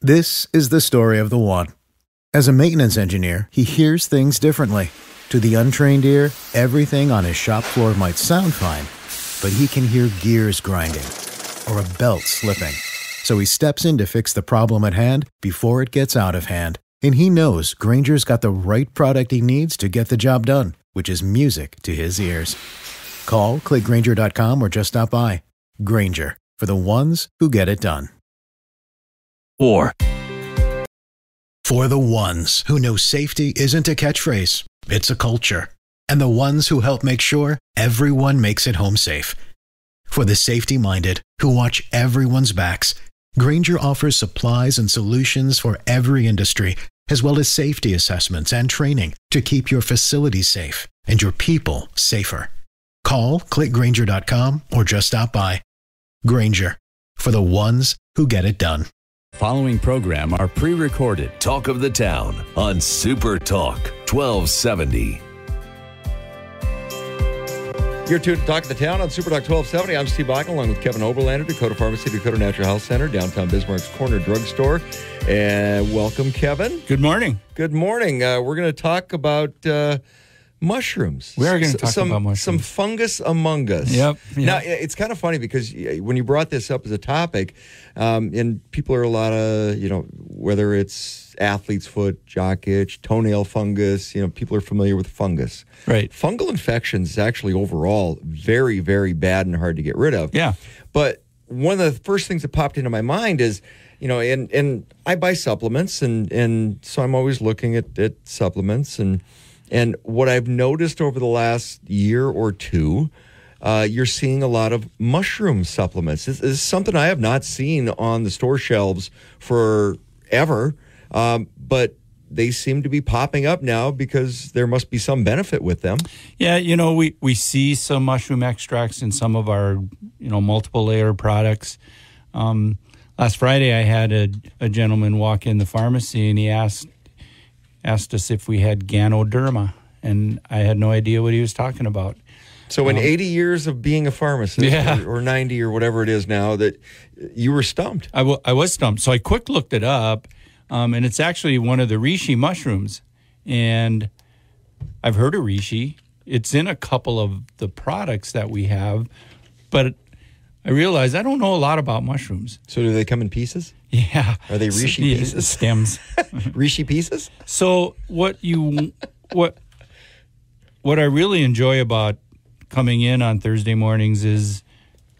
This is the story of the one. As a maintenance engineer, he hears things differently. To the untrained ear, everything on his shop floor might sound fine, but he can hear gears grinding or a belt slipping. So he steps in to fix the problem at hand before it gets out of hand. And he knows Grainger's got the right product he needs to get the job done, which is music to his ears. Call, clickgrainger.com, or just stop by. Grainger, for the ones who get it done. Or For the ones who know safety isn't a catchphrase, it's a culture. And the ones who help make sure everyone makes it home safe. For the safety minded who watch everyone's backs, Grainger offers supplies and solutions for every industry, as well as safety assessments and training to keep your facilities safe and your people safer. Call clickgrainger.com or just stop by. Granger, for the ones who get it done. Following program are pre-recorded. Talk of the Town on Super Talk 1270. You're tuned to Talk of the Town on Super Talk 1270. I'm Steve Bakken along with Kevin Oberlander, Dakota Pharmacy, Dakota Natural Health Center, downtown Bismarck's Corner Drugstore. And welcome, Kevin. Good morning. Good morning. Uh, we're going to talk about uh, mushrooms. We are gonna talk some, about mushrooms. Some fungus among us. Yep, yep. Now, it's kind of funny because when you brought this up as a topic, um, and people are a lot of, you know, whether it's athlete's foot, jock itch, toenail fungus, you know, people are familiar with fungus. Right. Fungal infections is actually overall very, very bad and hard to get rid of. Yeah. But one of the first things that popped into my mind is, you know, and and I buy supplements and and so I'm always looking at, at supplements and and what I've noticed over the last year or two, uh, you're seeing a lot of mushroom supplements. This, is something I have not seen on the store shelves forever, um, but they seem to be popping up now because there must be some benefit with them. Yeah, you know, we, we see some mushroom extracts in some of our, you know, multiple layer products. Um, last Friday, I had a, a gentleman walk in the pharmacy and he asked asked us if we had Ganoderma, and I had no idea what he was talking about. So in 80 years of being a pharmacist, Um, Yeah. or, or 90 or whatever it is now, that you were stumped. I, w- I was stumped. So I quick looked it up, um, and it's actually one of the reishi mushrooms. And I've heard of reishi. It's in a couple of the products that we have, but I realized I don't know a lot about mushrooms. So do they come in pieces? Yeah. Are they reishi Yeah, pieces? Stems. Rishi pieces? So what you what what I really enjoy about coming in on Thursday mornings is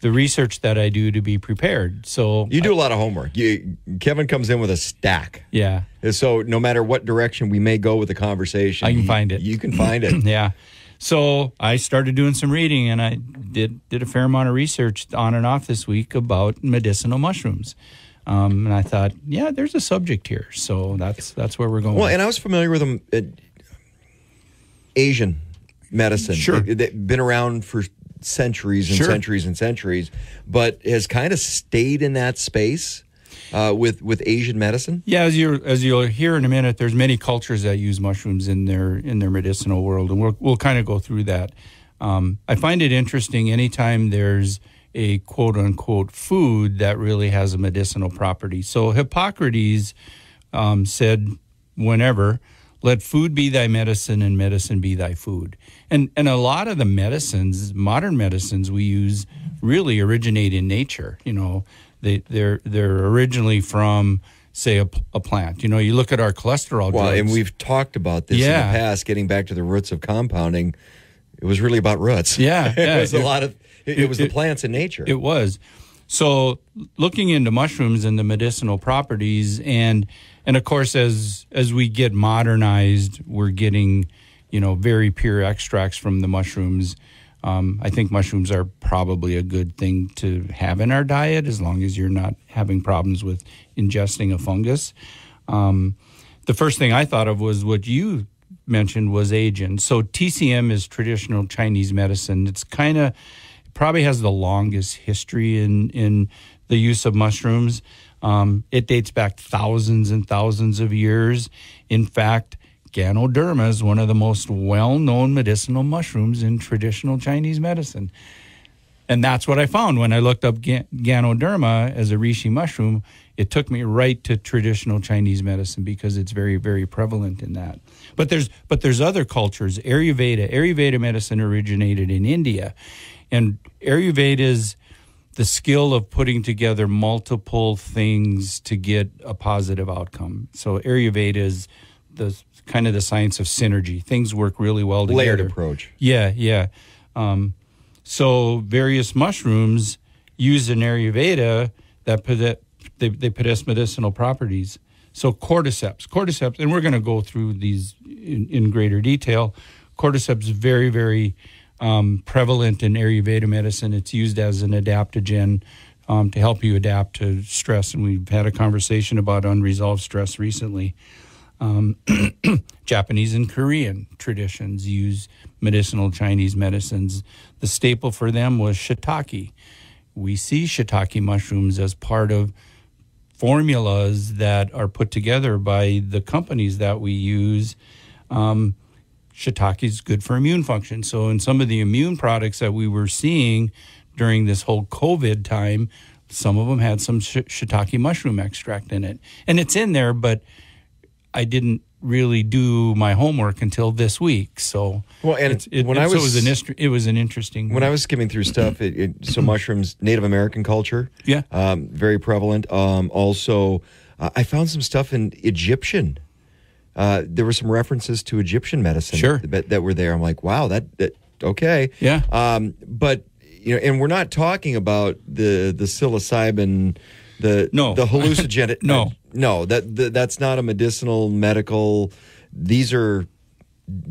the research that I do to be prepared. So You do a lot of homework. You, Kevin comes in with a stack. yeah. And So no matter what direction we may go with the conversation, I can find it. You can find it. Yeah. So I started doing some reading and I did did a fair amount of research on and off this week about medicinal mushrooms. Um, and I thought, yeah, there's a subject here. So that's that's where we're going. Well, and I was familiar with them. Uh, Asian medicine, Sure. They- been around for centuries and Sure. centuries and centuries, but has kind of stayed in that space uh, with with Asian medicine. Yeah, as you as you'll hear in a minute, there's many cultures that use mushrooms in their in their medicinal world, and we'll we'll kind of go through that. Um, I find it interesting anytime there's a quote unquote food that really has a medicinal property. So Hippocrates um, said, whenever. Let food be thy medicine and medicine be thy food. And and a lot of the medicines, modern medicines we use really originate in nature. You know, they they're they're originally from say a, a plant. You know, you look at our cholesterol Well, drugs. and we've talked about this in the past. Getting back to the roots of compounding, it was really about roots. Yeah, yeah. it was a lot of. It, it was the plants in nature. It was. So looking into mushrooms and the medicinal properties and and of course as as we get modernized, we're getting, you know, very pure extracts from the mushrooms. Um, I think mushrooms are probably a good thing to have in our diet as long as you're not having problems with ingesting a fungus. Um, the first thing I thought of was what you mentioned was agent. So TCM is traditional Chinese medicine. It's kind of probably has the longest history in in the use of mushrooms. Um, it dates back thousands and thousands of years. In fact, Ganoderma is one of the most well-known medicinal mushrooms in traditional Chinese medicine. And that's what I found when I looked up Ga- Ganoderma as a reishi mushroom. it took me right to traditional Chinese medicine because it's very, very prevalent in that. But there's but there's other cultures. Ayurveda, Ayurveda medicine originated in India, and Ayurveda is the skill of putting together multiple things to get a positive outcome. So Ayurveda is the kind of the science of synergy. Things work really well together. Layered approach. Yeah, yeah. Um, so various mushrooms used in Ayurveda that that they, they possess medicinal properties. So cordyceps, cordyceps, and we're going to go through these in, in greater detail. Cordyceps is very, very um, prevalent in Ayurveda medicine. It's used as an adaptogen um, to help you adapt to stress, and we've had a conversation about unresolved stress recently. Um, Japanese and Korean traditions use medicinal Chinese medicines. The staple for them was shiitake. We see shiitake mushrooms as part of formulas that are put together by the companies that we use. Um, shiitake is good for immune function. So, in some of the immune products that we were seeing during this whole COVID time, some of them had some shiitake mushroom extract in it. And it's in there, but I didn't really do my homework until this week. So well, and it, when I was, so it was an it was an interesting. When I was skimming through stuff, it, it, so mushrooms, Native American culture, yeah, um, very prevalent. Um, also, uh, I found some stuff in Egyptian. Uh, there were some references to Egyptian medicine sure. that, that were there. I'm like, wow, that, that okay, yeah. Um, but you know, and we're not talking about the the psilocybin the no. the hallucinogenic. no, no, that the, that's not a medicinal medical. These are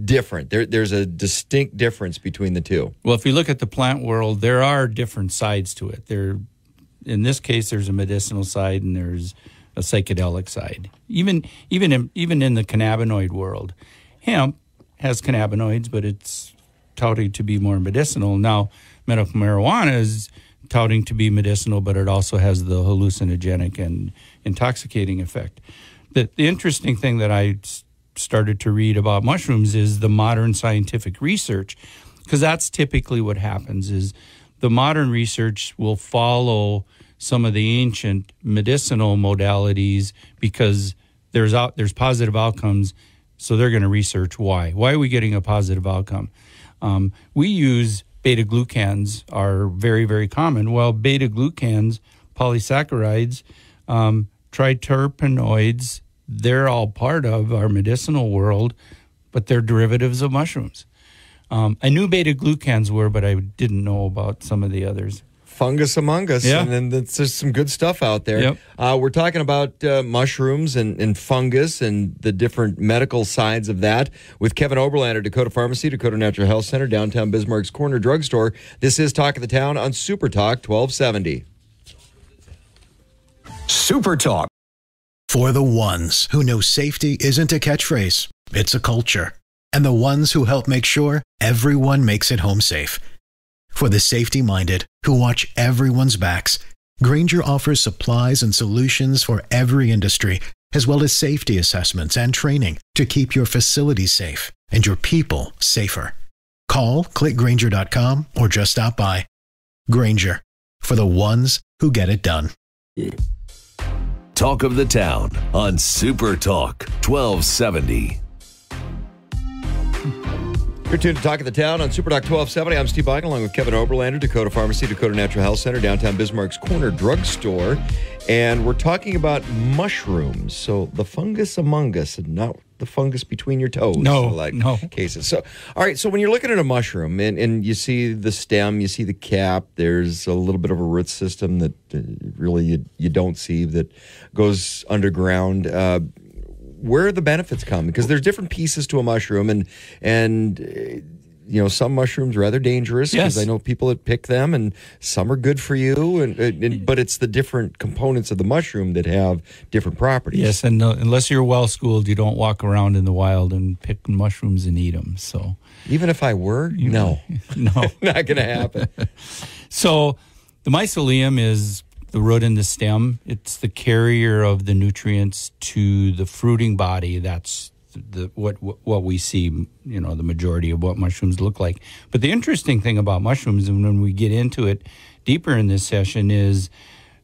different. There, there's a distinct difference between the two. Well, if you look at the plant world, there are different sides to it. There, in this case, there's a medicinal side and there's a psychedelic side. Even even in, even in the cannabinoid world, hemp has cannabinoids, but it's touted to be more medicinal. Now, medical marijuana is touting to be medicinal, but it also has the hallucinogenic and intoxicating effect. The, the interesting thing that I started to read about mushrooms is the modern scientific research, because that's typically what happens is the modern research will follow some of the ancient medicinal modalities because there's out, there's positive outcomes, so they're going to research why. Why are we getting a positive outcome? Um, we use beta glucans are very, very common. Well, beta glucans, polysaccharides, um, triterpenoids, they're all part of our medicinal world, but they're derivatives of mushrooms. Um, I knew beta glucans were, but I didn't know about some of the others fungus among us. Yeah. And then there's some good stuff out there. Yep. Uh, we're talking about uh, mushrooms and, and fungus and the different medical sides of that with Kevin Oberlander, Dakota Pharmacy, Dakota Natural Health Center, downtown Bismarck's Corner Drugstore. This is Talk of the Town on Super Talk 1270. Super Talk. For the ones who know safety isn't a catchphrase, it's a culture. And the ones who help make sure everyone makes it home safe. For the safety minded who watch everyone's backs, Grainger offers supplies and solutions for every industry, as well as safety assessments and training to keep your facilities safe and your people safer. Call clickgrainger.com or just stop by. Grainger for the ones who get it done. Talk of the Town on Super Talk 1270. You're tuned to Talk of the Town on Super Talk 1270. I'm Steve Bakken along with Kevin Oberlander, Dakota Pharmacy, Dakota Natural Health Center, downtown Bismarck's Corner Drugstore. And we're talking about mushrooms. So the fungus among us and not the fungus between your toes. No, like no. cases. So, all right. So when you're looking at a mushroom and, and you see the stem, you see the cap, there's a little bit of a root system that uh, really you, you don't see that goes underground. Uh, where the benefits come because there's different pieces to a mushroom and and uh, you know some mushrooms are rather dangerous because Yes. I know people that pick them and some are good for you and, and but it's the different components of the mushroom that have different properties. Yes, and uh, unless you're well schooled, you don't walk around in the wild and pick mushrooms and eat them. So, Even if I were, no, no. not going to happen. so, the mycelium is the root and the stem. It's the carrier of the nutrients to the fruiting body. That's the what what we see. You know, the majority of what mushrooms look like. But the interesting thing about mushrooms, and when we get into it deeper in this session, is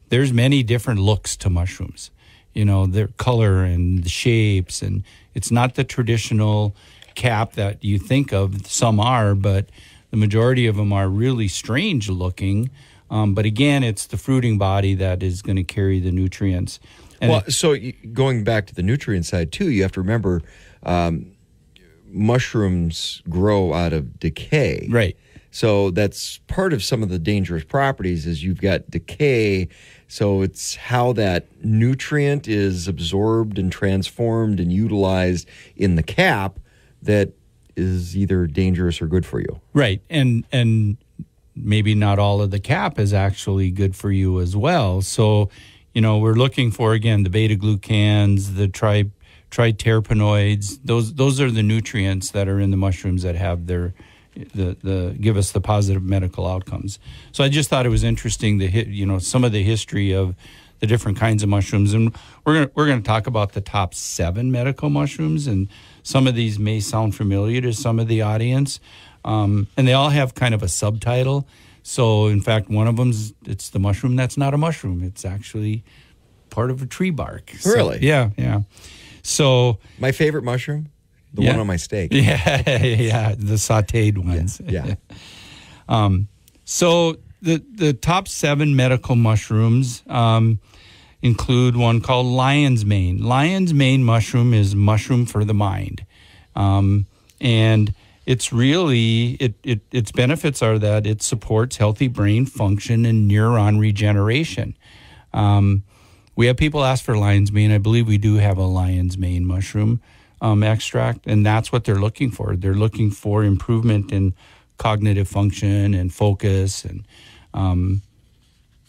there's many different looks to mushrooms. You know, their color and the shapes, and it's not the traditional cap that you think of. Some are, but the majority of them are really strange looking. Um, but again, it's the fruiting body that is going to carry the nutrients. And well, so going back to the nutrient side too, you have to remember um, mushrooms grow out of decay. right. So that's part of some of the dangerous properties is you've got decay. So it's how that nutrient is absorbed and transformed and utilized in the cap that is either dangerous or good for you. Right. And and maybe not all of the cap is actually good for you as well. So, you know, we're looking for again the beta glucans, the tri triterpenoids. Those those are the nutrients that are in the mushrooms that have their the the give us the positive medical outcomes. So I just thought it was interesting to hit you know some of the history of the different kinds of mushrooms, and we're gonna we're gonna talk about the top seven medical mushrooms, and some of these may sound familiar to some of the audience, um, and they all have kind of a subtitle. So in fact, one of them's it's the mushroom that's not a mushroom; it's actually part of a tree bark. So- Really? yeah, yeah. So My favorite mushroom, the Yeah. one on my steak. yeah, yeah, the sautéed ones. Yeah. So the the top seven medical mushrooms um, include one called lion's mane. Lion's mane mushroom is mushroom for the mind, um, and it's really it, it its benefits are that it supports healthy brain function and neuron regeneration. Um, we have people ask for lion's mane. I believe we do have a lion's mane mushroom um, extract, and that's what they're looking for. They're looking for improvement in cognitive function and focus, and um,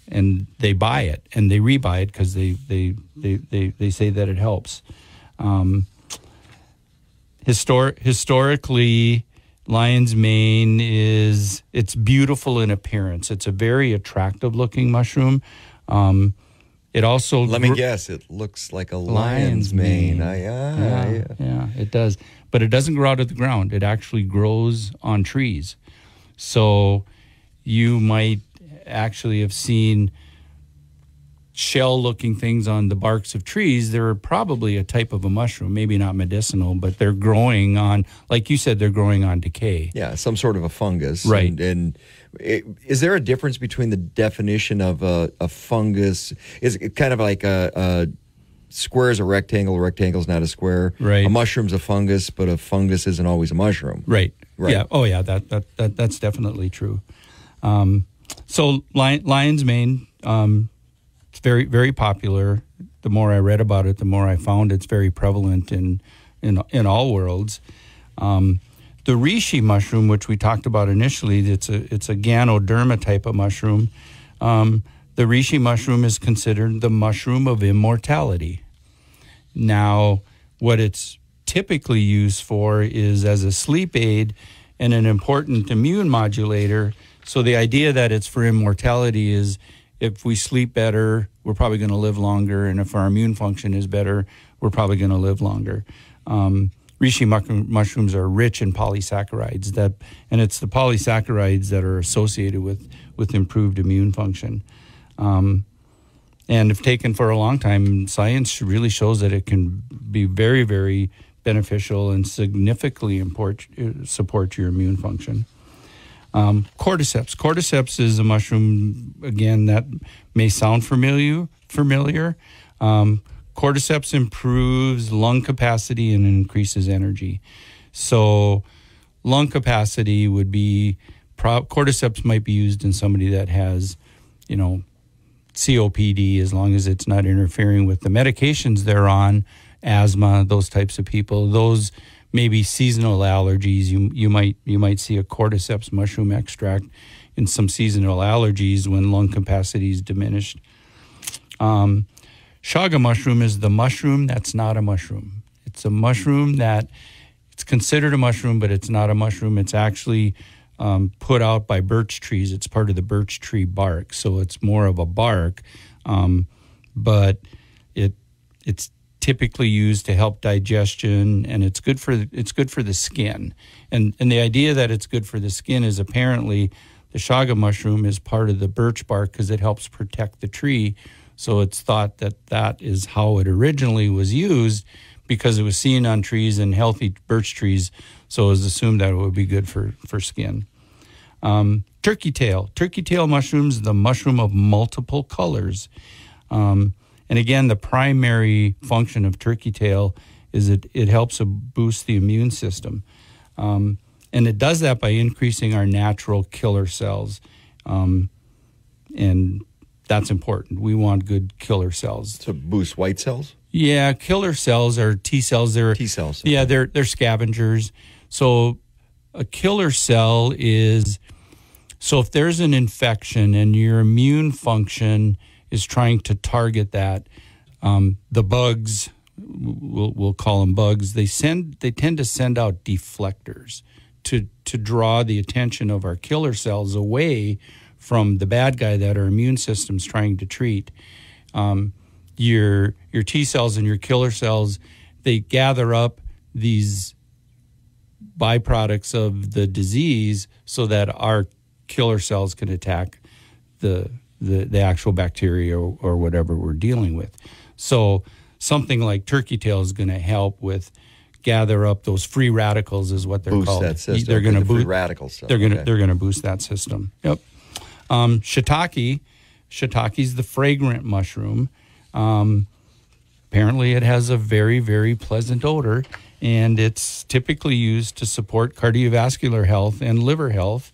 and they buy it and they rebuy it because they, they they they they say that it helps. Um, histor- historically, lion's mane is it's beautiful in appearance. It's a very attractive looking mushroom. Um, it also Let me gr- guess, it looks like a lion's lion's mane. mane. I, ah, yeah, yeah. yeah, it does. But it doesn't grow out of the ground. It actually grows on trees. So you might actually have seen shell looking things on the barks of trees. They're probably a type of a mushroom, maybe not medicinal, but they're growing on, like you said, they're growing on decay. Yeah, some sort of a fungus. Right. And, and it, is there a difference between the definition of a, a fungus? Is it kind of like a, a square is a rectangle, a rectangle is not a square? Right. A mushroom's a fungus, but a fungus isn't always a mushroom. Right. Right. Yeah. Oh, yeah. That that, that that's definitely true. Um, so lion, lion's mane, um, it's very very popular. The more I read about it, the more I found it's very prevalent in in in all worlds. Um, the reishi mushroom, which we talked about initially, it's a it's a ganoderma type of mushroom. Um, the reishi mushroom is considered the mushroom of immortality. Now, what it's typically used for is as a sleep aid and an important immune modulator. So the idea that it's for immortality is if we sleep better, we're probably going to live longer, and if our immune function is better, we're probably going to live longer. Um, reishi mushrooms are rich in polysaccharides that, and it's the polysaccharides that are associated with with improved immune function. Um, and if taken for a long time, science really shows that it can be very, very beneficial and significantly import, uh, support your immune function. Um, cordyceps. Cordyceps is a mushroom again that may sound familiar. Familiar. Um, cordyceps improves lung capacity and increases energy. So, lung capacity would be cordyceps might be used in somebody that has, you know, COPD as long as it's not interfering with the medications they're on, asthma, those types of people. Those maybe seasonal allergies. You you might you might see a cordyceps mushroom extract in some seasonal allergies when lung capacity is diminished. Um, Chaga mushroom is the mushroom that's not a mushroom. It's a mushroom that it's considered a mushroom, but it's not a mushroom. It's actually um, put out by birch trees. It's part of the birch tree bark, so it's more of a bark, um, but it it's typically used to help digestion, and it's good for it's good for the skin. And and the idea that it's good for the skin is apparently the chaga mushroom is part of the birch bark because it helps protect the tree. So it's thought that that is how it originally was used because it was seen on trees and healthy birch trees. So it was assumed that it would be good for, for skin. Um, turkey tail. Turkey tail mushrooms, the mushroom of multiple colors. Um, and again, the primary function of turkey tail is it, it helps to boost the immune system. Um, and it does that by increasing our natural killer cells. Um, and that's important. We want good killer cells. To boost white cells? Yeah, killer cells are T cells. They're T cells. Yeah, they're they're scavengers. So a killer cell is so if there's an infection and your immune function is trying to target that, um, the bugs, we'll, we'll call them bugs. They send they tend to send out deflectors to to draw the attention of our killer cells away from the bad guy that our immune system's trying to treat. Um, your your T cells and your killer cells they gather up these byproducts of the disease so that our killer cells can attack the the, the actual bacteria or, or whatever we're dealing with. So something like turkey tail is going to help with gather up those free radicals is what they're boost called. that system. They're going to boost radical stuff. They're going to Okay. they're going to boost that system. Yep. Um, shiitake, shiitake is the fragrant mushroom. Um, apparently, it has a very very pleasant odor, and it's typically used to support cardiovascular health and liver health.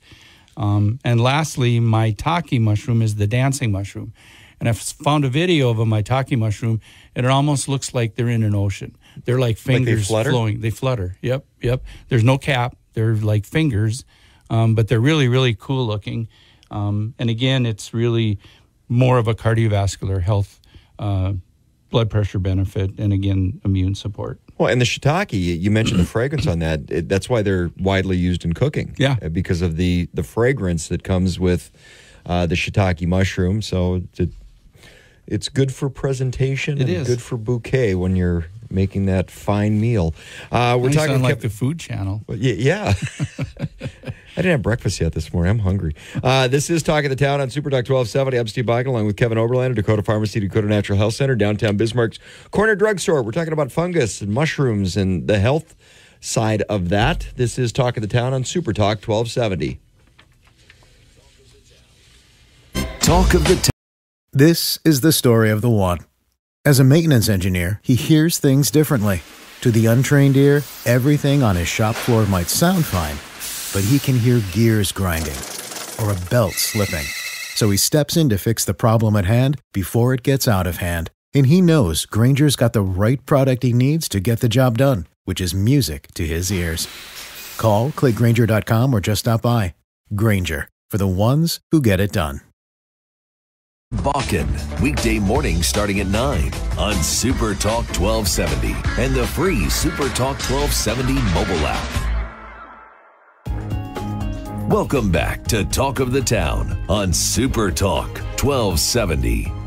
Um, and lastly, maitake mushroom is the dancing mushroom. And I've found a video of a maitake mushroom, and it almost looks like they're in an ocean. They're like they fingers flutter? flowing. They flutter. Yep, yep. There's no cap. They're like fingers, um, but they're really, really cool looking. Um, and again, it's really more of a cardiovascular health, uh, blood pressure benefit, and again, immune support. Well, and the shiitake, you mentioned the fragrance on that. It, that's why they're widely used in cooking. Yeah. uh, because of the the fragrance that comes with uh, the shiitake mushroom. So it, it's good for presentation. It and is. good for bouquet when you're making that fine meal. Uh, we're Nice talking on like Kev- the Food Channel. Well, Yeah. I didn't have breakfast yet this morning. I'm hungry. Uh, this is Talk of the Town on Super Talk 1270. I'm Steve Bakken along with Kevin Oberlander, Dakota Pharmacy, Dakota Natural Health Center, downtown Bismarck's Corner Drugstore. We're talking about fungus and mushrooms and the health side of that. This is Talk of the Town on Super Talk 1270. Talk of the Town. This is the story of the one. As a maintenance engineer, he hears things differently. To the untrained ear, everything on his shop floor might sound fine, but he can hear gears grinding or a belt slipping. So he steps in to fix the problem at hand before it gets out of hand. And he knows Grainger's got the right product he needs to get the job done, which is music to his ears. Call, clickgrainger.com, or just stop by. Grainger, for the ones who get it done. Bakken. Weekday mornings starting at 9 on Super Talk 1270 and the free Super Talk 1270 mobile app. Welcome back to Talk of the Town on Super Talk 1270.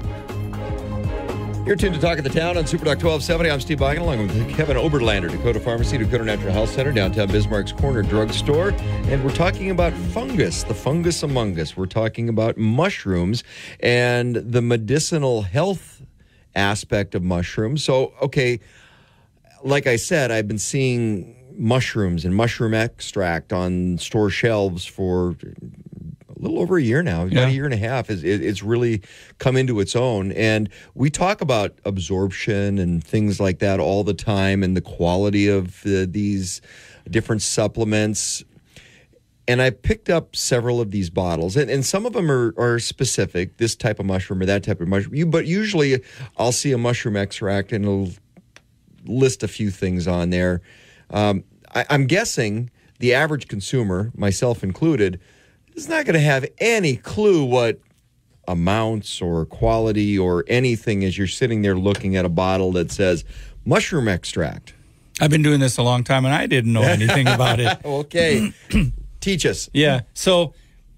You're tuned to Talk of the Town on Super Talk 1270. I'm Steve Bakken along with Kevin Oberlander, Dakota Pharmacy, Dakota Natural Health Center, downtown Bismarck's Corner Drugstore. And we're talking about fungus, the fungus among us. We're talking about mushrooms and the medicinal health aspect of mushrooms. So, okay, like I said, I've been seeing mushrooms and mushroom extract on store shelves for little over a year now, about Yeah. a year and a half. Is it, it's really come into its own, and we talk about absorption and things like that all the time, and the quality of uh, these different supplements. And I picked up several of these bottles, and, and some of them are, are specific, this type of mushroom or that type of mushroom. You, but usually, I'll see a mushroom extract, and it'll list a few things on there. Um, I, I'm guessing the average consumer, myself included, is not going to have any clue what amounts or quality or anything as you're sitting there looking at a bottle that says mushroom extract. I've been doing this a long time, and I didn't know anything about it. Okay, teach us. Yeah. So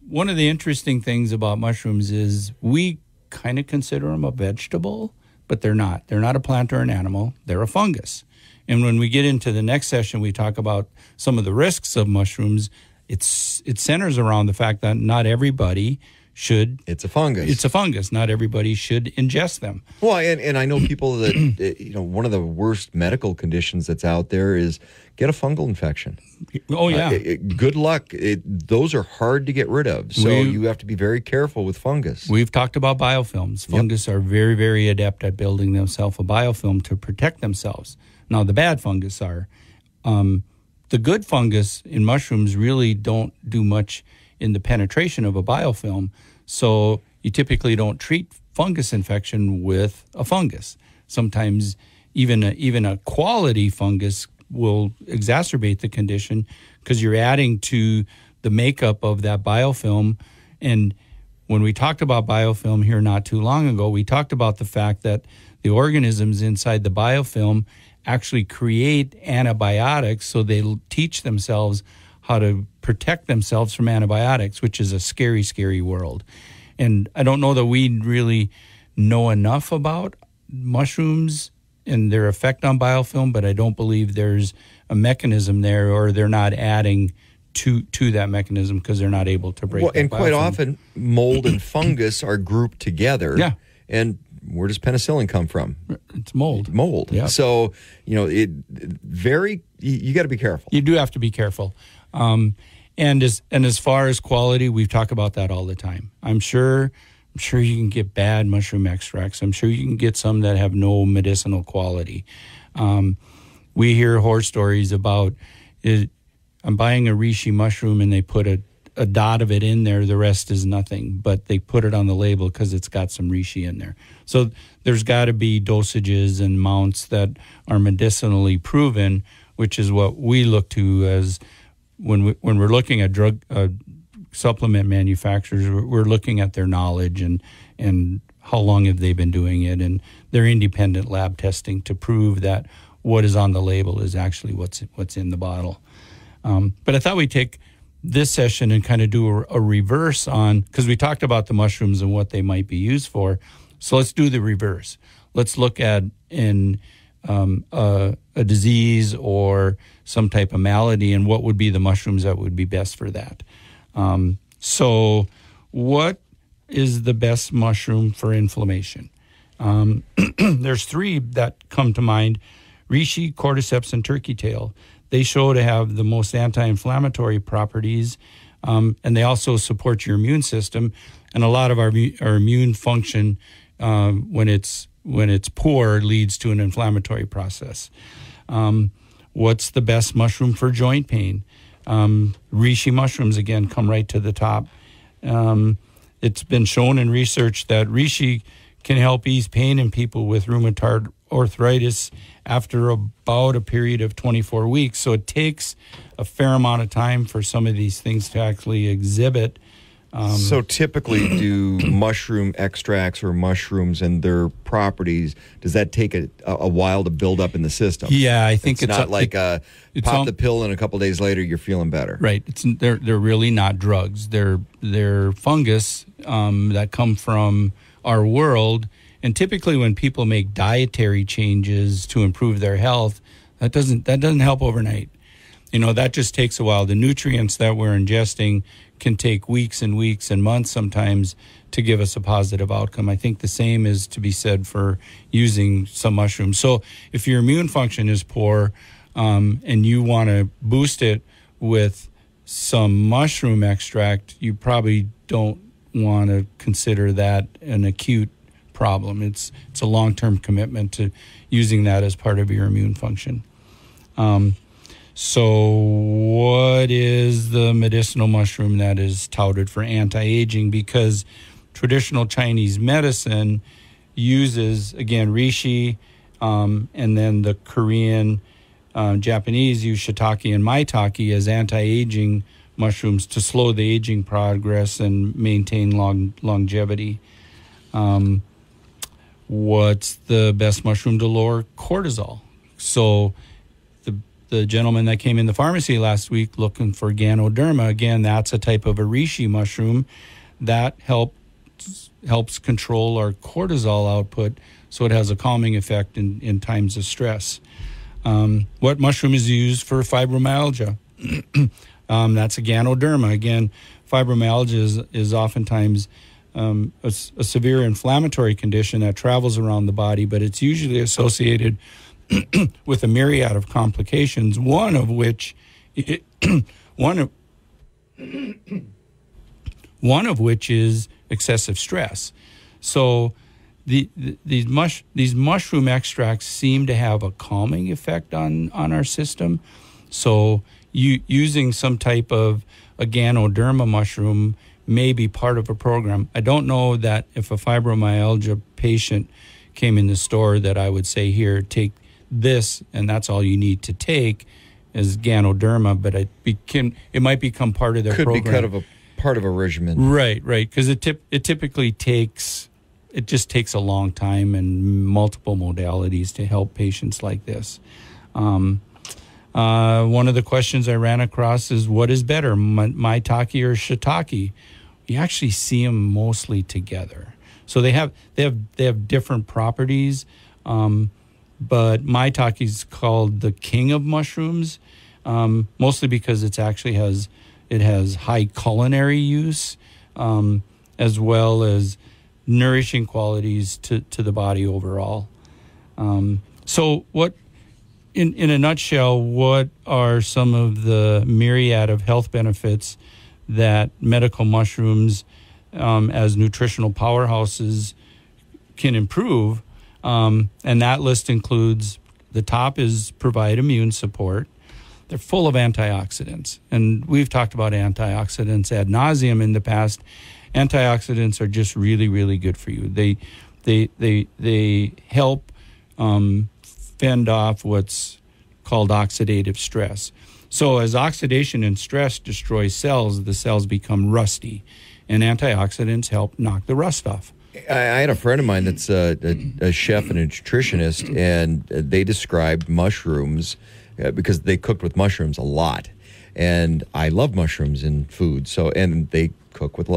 one of the interesting things about mushrooms is we kind of consider them a vegetable, but they're not. They're not a plant or an animal. They're a fungus. And when we get into the next session, we talk about some of the risks of mushrooms. It's it centers around the fact that not everybody should It's a fungus. it's a fungus. Not everybody should ingest them. Well, and, and I know people that, uh, you know, one of the worst medical conditions that's out there is get a fungal infection. Oh yeah. Uh, it- it- good luck. It, those are hard to get rid of. So We- you have to be very careful with fungus. We've talked about biofilms. Fungus are very, very adept at building themselves a biofilm to protect themselves. Now, the bad fungus are. Um, the good fungus in mushrooms really don't do much in the penetration of a biofilm. So you typically don't treat fungus infection with a fungus. Sometimes even a, even a quality fungus will exacerbate the condition because you're adding to the makeup of that biofilm. And when we talked about biofilm here not too long ago, we talked about the fact that the organisms inside the biofilm actually create antibiotics so they teach themselves how to protect themselves from antibiotics, which is a scary, scary world. And I don't know that we really know enough about mushrooms and their effect on biofilm, but I don't believe there's a mechanism there or they're not adding to to that mechanism because they're not able to break Well, and quite often, mold and fungus are grouped together. Yeah. And where does penicillin come from? it's mold. Mold. Yeah. So, you know, it very, you, you got to be careful. You do have to be careful. Um, and as and as far as quality, we've talked about that all the time. I'm sure I'm sure you can get bad mushroom extracts. I'm sure you can get some that have no medicinal quality. Um, we hear horror stories about it, I'm buying a reishi mushroom and they put a, a dot of it in there. The rest is nothing, but they put it on the label because it's got some reishi in there. So there's got to be dosages and amounts that are medicinally proven, which is what we look to as when we, when we're looking at drug uh, supplement manufacturers, we're, we're looking at their knowledge and and how long have they been doing it and their independent lab testing to prove that what is on the label is actually what's what's in the bottle. Um, but I thought we'd take this session and kind of do a, a reverse on because we talked about the mushrooms and what they might be used for. So let's do the reverse. Let's look at in um, a, a disease or some type of malady and what would be the mushrooms that would be best for that. Um, so, what is the best mushroom for inflammation? Um, there's three that come to mind reishi, cordyceps, and turkey tail. They show to have the most anti inflammatory properties, um, and they also support your immune system. And a lot of our, our immune function, um, when, it's, when it's poor, leads to an inflammatory process. Um, what's the best mushroom for joint pain? Um, reishi mushrooms, again, come right to the top. Um, it's been shown in research that reishi can help ease pain in people with rheumatoid arthritis after about a period of 24 weeks. So it takes a fair amount of time for some of these things to actually exhibit. Um, so typically, do mushroom extracts or mushrooms and their properties, does that take a, a while to build up in the system? Yeah, I think it's, it's not a- like uh, it's pop al- the pill and a couple days later you're feeling better. Right. It's they're they're really not drugs. They're they're fungus um, that come from our world. And typically, when people make dietary changes to improve their health, that doesn't that doesn't help overnight. You know that just takes a while. The nutrients that we're ingesting can take weeks and weeks and months sometimes to give us a positive outcome. I think the same is to be said for using some mushrooms. So if your immune function is poor um, and you want to boost it with some mushroom extract, you probably don't want to consider that an acute problem. It's it's a long term commitment to using that as part of your immune function. Um, so, what is the medicinal mushroom that is touted for anti aging? Because traditional Chinese medicine uses, again, reishi, um, and then the Korean, um, Japanese use shiitake and maitake as anti aging mushrooms to slow the aging progress and maintain long, longevity. Um, what's the best mushroom to lower cortisol? So, the the gentleman that came in the pharmacy last week looking for Ganoderma, again, that's a type of a reishi mushroom that helps helps control our cortisol output, so it has a calming effect in, in times of stress. Um, what mushroom is used for fibromyalgia? Um, that's a Ganoderma. Again, fibromyalgia is, is oftentimes um, a, a severe inflammatory condition that travels around the body, but it's usually associated with a myriad of complications. One of which, one of one of which is excessive stress. So the, the, these mush these mushroom extracts seem to have a calming effect on on our system. So you using some type of a Ganoderma mushroom may be part of a program. I don't know that if a fibromyalgia patient came in the store that I would say here take this and that's all you need to take is Ganoderma, but it became it might become part of their Could program. be kind of a part of a regimen. Right, right. Because it tip, it typically takes it just takes a long time and multiple modalities to help patients like this. Um, uh, one of the questions I ran across is what is better, my- maitake or shiitake? You actually see them mostly together, so they have they have they have different properties. Um, but maitake is called the king of mushrooms, um, mostly because it's actually has it has high culinary use um, as well as nourishing qualities to, to the body overall. Um, so, what, in, in a nutshell, what are some of the myriad of health benefits that medical mushrooms um, as nutritional powerhouses can improve? Um, and that list includes the top is provide immune support. They're full of antioxidants. And we've talked about antioxidants ad nauseum in the past. Antioxidants are just really, really good for you. They, they, they, they help um, fend off what's called oxidative stress. So, as oxidation and stress destroy cells, the cells become rusty, and antioxidants help knock the rust off. I, I had a friend of mine that's a, a, a chef and a nutritionist, and they described mushrooms uh, because they cooked with mushrooms a lot. And I love mushrooms in food. So, and they cook with,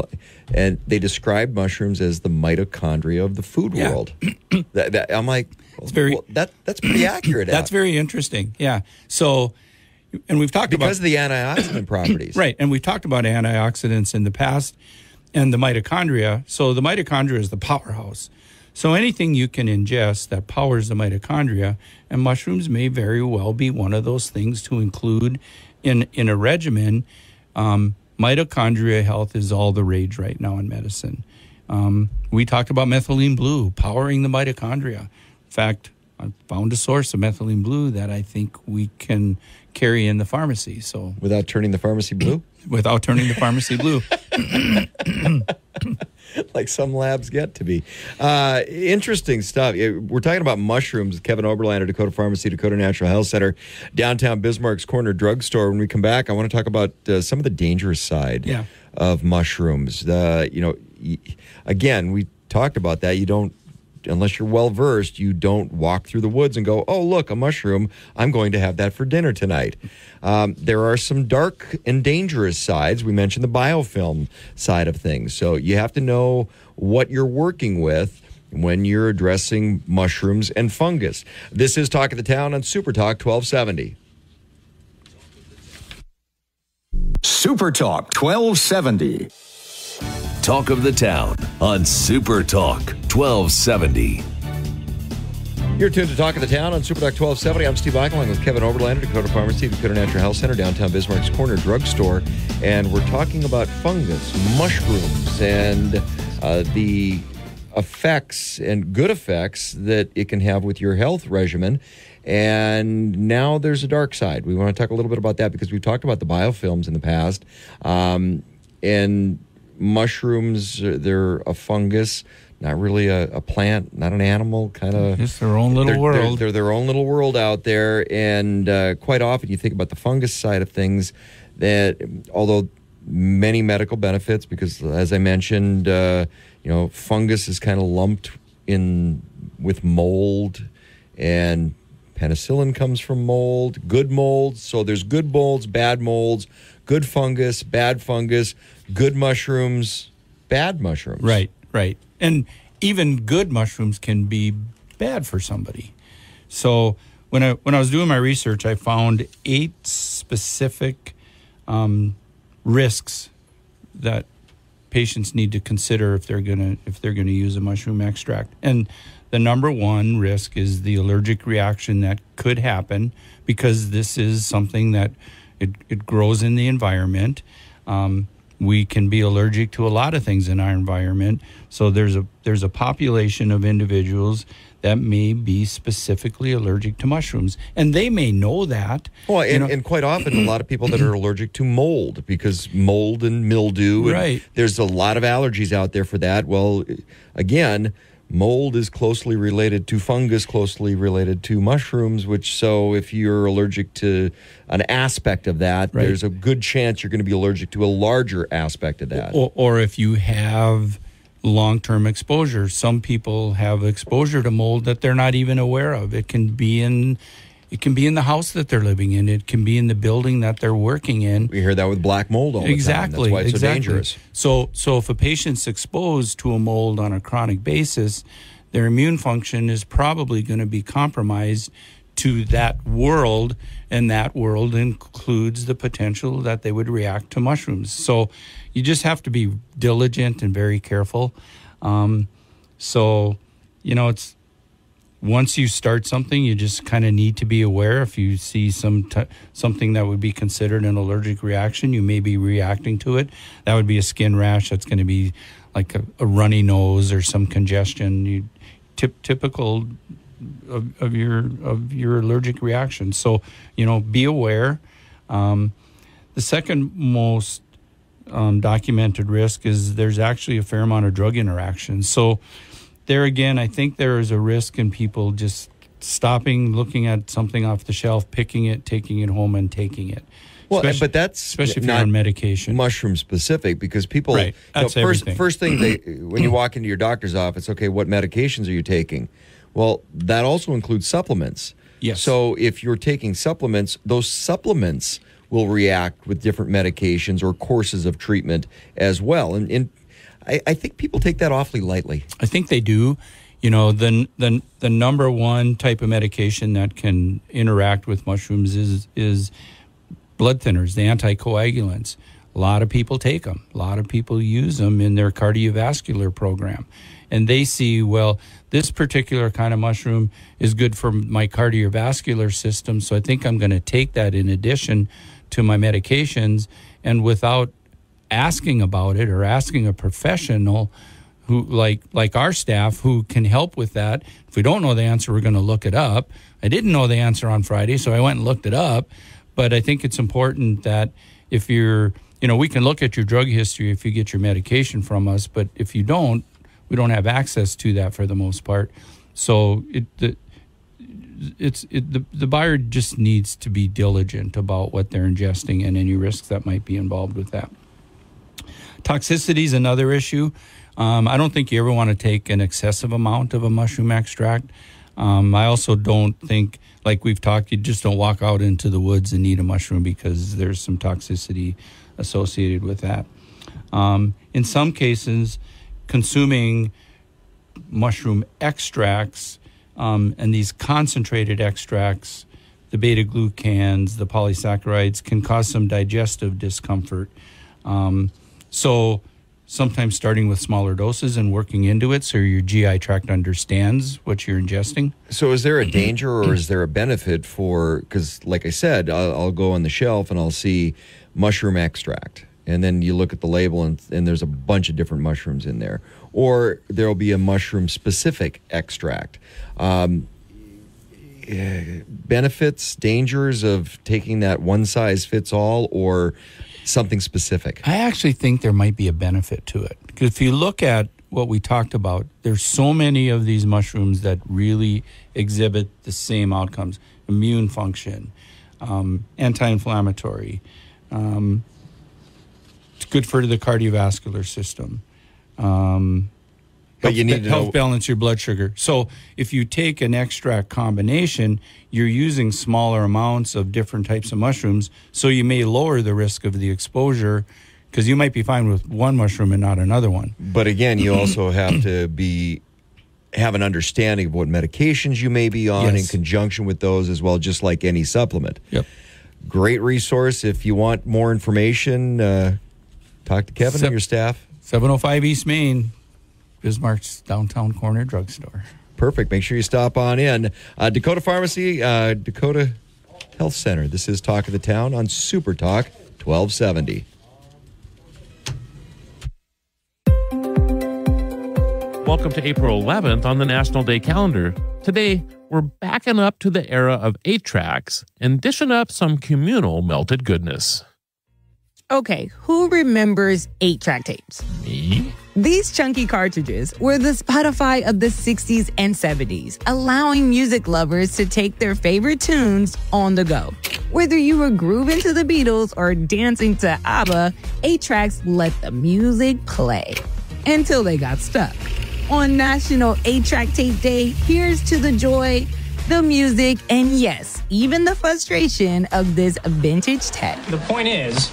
and they described mushrooms as the mitochondria of the food Yeah. world. that, that, I'm like, it's very- that that's pretty accurate. That's Al. very interesting. Yeah. So, and we've talked because about of the antioxidant properties. Right. And we've talked about antioxidants in the past and the mitochondria. So the mitochondria is the powerhouse. So anything you can ingest that powers the mitochondria, and mushrooms may very well be one of those things to include in, in a regimen. Um, mitochondria health is all the rage right now in medicine. Um, we talked about methylene blue powering the mitochondria. In fact, I found a source of methylene blue that I think we can carry in the pharmacy. So Without turning the pharmacy blue, without turning the pharmacy blue. like some labs get to be. Uh, interesting stuff. We're talking about mushrooms. Kevin Oberlander, Dakota Pharmacy, Dakota Natural Health Center, downtown Bismarck's Corner Drugstore. When we come back, I want to talk about uh, some of the dangerous side Yeah. of mushrooms. Uh, you know, y- again, we talked about that. You don't. Unless you're well versed, you don't walk through the woods and go, "Oh, look, a mushroom! I'm going to have that for dinner tonight." Um, there are some dark and dangerous sides. We mentioned the biofilm side of things, so you have to know what you're working with when you're addressing mushrooms and fungus. This is Talk of the Town on Super Talk 1270. Super Talk 1270. Talk of the Town on Super Talk 1270. You're tuned to Talk of the Town on Super Talk 1270. I'm Steve Eichelon with Kevin Oberlander, Dakota Pharmacy, Dakota Natural Health Center, downtown Bismarck's Corner Drugstore. And we're talking about fungus, mushrooms, and uh, the effects and good effects that it can have with your health regimen. And now there's a dark side. We want to talk a little bit about that because we've talked about the biofilms in the past. Um, and mushrooms, they're a fungus, not really a, a plant, not an animal, kind of. It's their own little they're, they're- world. They're, their own little world out there, and uh, quite often you think about the fungus side of things. That although many medical benefits, because as I mentioned, uh, you know, fungus is kind of lumped in with mold, and penicillin comes from mold. Good molds, so there's good molds, bad molds, good fungus, bad fungus, good mushrooms, bad mushrooms. Right, right. And even good mushrooms can be bad for somebody. So when I when I was doing my research, I found eight specific um, risks that patients need to consider if they're gonna if they're gonna use a mushroom extract. And the number one risk is the allergic reaction that could happen because this is something that it, it grows in the environment. Um, we can be allergic to a lot of things in our environment. So there's a there's a population of individuals that may be specifically allergic to mushrooms, and they may know that. Well, you and, know. and quite often, a lot of people that are allergic to mold because mold and mildew. and Right. There's a lot of allergies out there for that. Well, again, mold is closely related to fungus, closely related to mushrooms, which so if you're allergic to an aspect of that, Right. there's a good chance you're going to be allergic to a larger aspect of that. or, or if you have long-term exposure some people have exposure to mold that they're not even aware of it can be in it can be in the house that they're living in it can be in the building that they're working in we hear that with black mold all the time. exactly That's why it's exactly. so dangerous. so so if a patient's exposed to a mold on a chronic basis their immune function is probably going to be compromised to that world and that world includes the potential that they would react to mushrooms so you just have to be diligent and very careful um, so you know it's once you start something, you just kind of need to be aware. If you see some t- something that would be considered an allergic reaction, you may be reacting to it. That would be a skin rash. That's going to be like a, a runny nose or some congestion. You tip, typical of, of your of your allergic reaction. So you know, be aware. Um, the second most um, documented risk is there's actually a fair amount of drug interactions. So there again, I think there is a risk in people just stopping, looking at something off the shelf, picking it, taking it home, and taking it. Well, Especially- but that's especially if you're not on medication. mushroom specific because people Right. you know, first everything. first thing they when you walk into your doctor's office okay what medications are you taking well that also includes supplements Yes. so if you're taking supplements those supplements will react with different medications or courses of treatment as well and, and I, I think people take that awfully lightly I think they do. You know, the the the number one type of medication that can interact with mushrooms is is blood thinners, the anticoagulants. A lot of people take them. A lot of people use them in their cardiovascular program. And they see, well, this particular kind of mushroom is good for my cardiovascular system. So I think I'm going to take that in addition to my medications. And without asking about it or asking a professional who like like our staff who can help with that. If we don't know the answer we're going to look it up. I didn't know the answer on friday so i went and looked it up. But i think it's important that if you're you know we can look at your drug history if you get your medication from us but if you don't we don't have access to that for the most part. So it the it's it, the the buyer just needs to be diligent about what they're ingesting and any risks that might be involved with that Toxicity is another issue. Um, I don't think you ever want to take an excessive amount of a mushroom extract. Um, I also don't think, like we've talked, you just don't walk out into the woods and eat a mushroom because there's some toxicity associated with that. Um, in some cases, consuming mushroom extracts um, and these concentrated extracts, the beta glucans, the polysaccharides, can cause some digestive discomfort. Um, so sometimes starting with smaller doses and working into it so your GI tract understands what you're ingesting. So, is there a danger or is there a benefit for? Because, like I said, I'll, I'll go on the shelf and I'll see mushroom extract, and then you look at the label and, and there's a bunch of different mushrooms in there, or there'll be a mushroom specific extract. Um, eh, benefits, dangers of taking that one size fits all, or something specific. I actually think there might be a benefit to it because if you look at what we talked about, there's so many of these mushrooms that really exhibit the same outcomes: immune function, um, anti-inflammatory. Um, it's good for the cardiovascular system. Um, But you need to help know- balance your blood sugar. So if you take an extract combination, you're using smaller amounts of different types of mushrooms, so you may lower the risk of the exposure because you might be fine with one mushroom and not another one. But again, you also have to be have an understanding of what medications you may be on in conjunction with those as well, just like any supplement. Yep. great resource if you want more information. Uh, talk to Kevin Sep- and your staff. 705 East Main, Bismarck's downtown corner drugstore. Perfect. Make sure you stop on in. Uh, Dakota Pharmacy, uh, Dakota Health Center. This is Talk of the Town on Super Talk 1270. Welcome to April 11th on the National Day calendar. Today, we're backing up to the era of 8 tracks and dishing up some communal melted goodness. Okay, who remembers eight track tapes? Me? These chunky cartridges were the Spotify of the 60s and 70s, allowing music lovers to take their favorite tunes on the go. Whether you were grooving to the Beatles or dancing to ABBA, 8 tracks let the music play until they got stuck. On National 8 Track Tape Day, here's to the joy, the music, and yes, even the frustration of this vintage tech. The point is,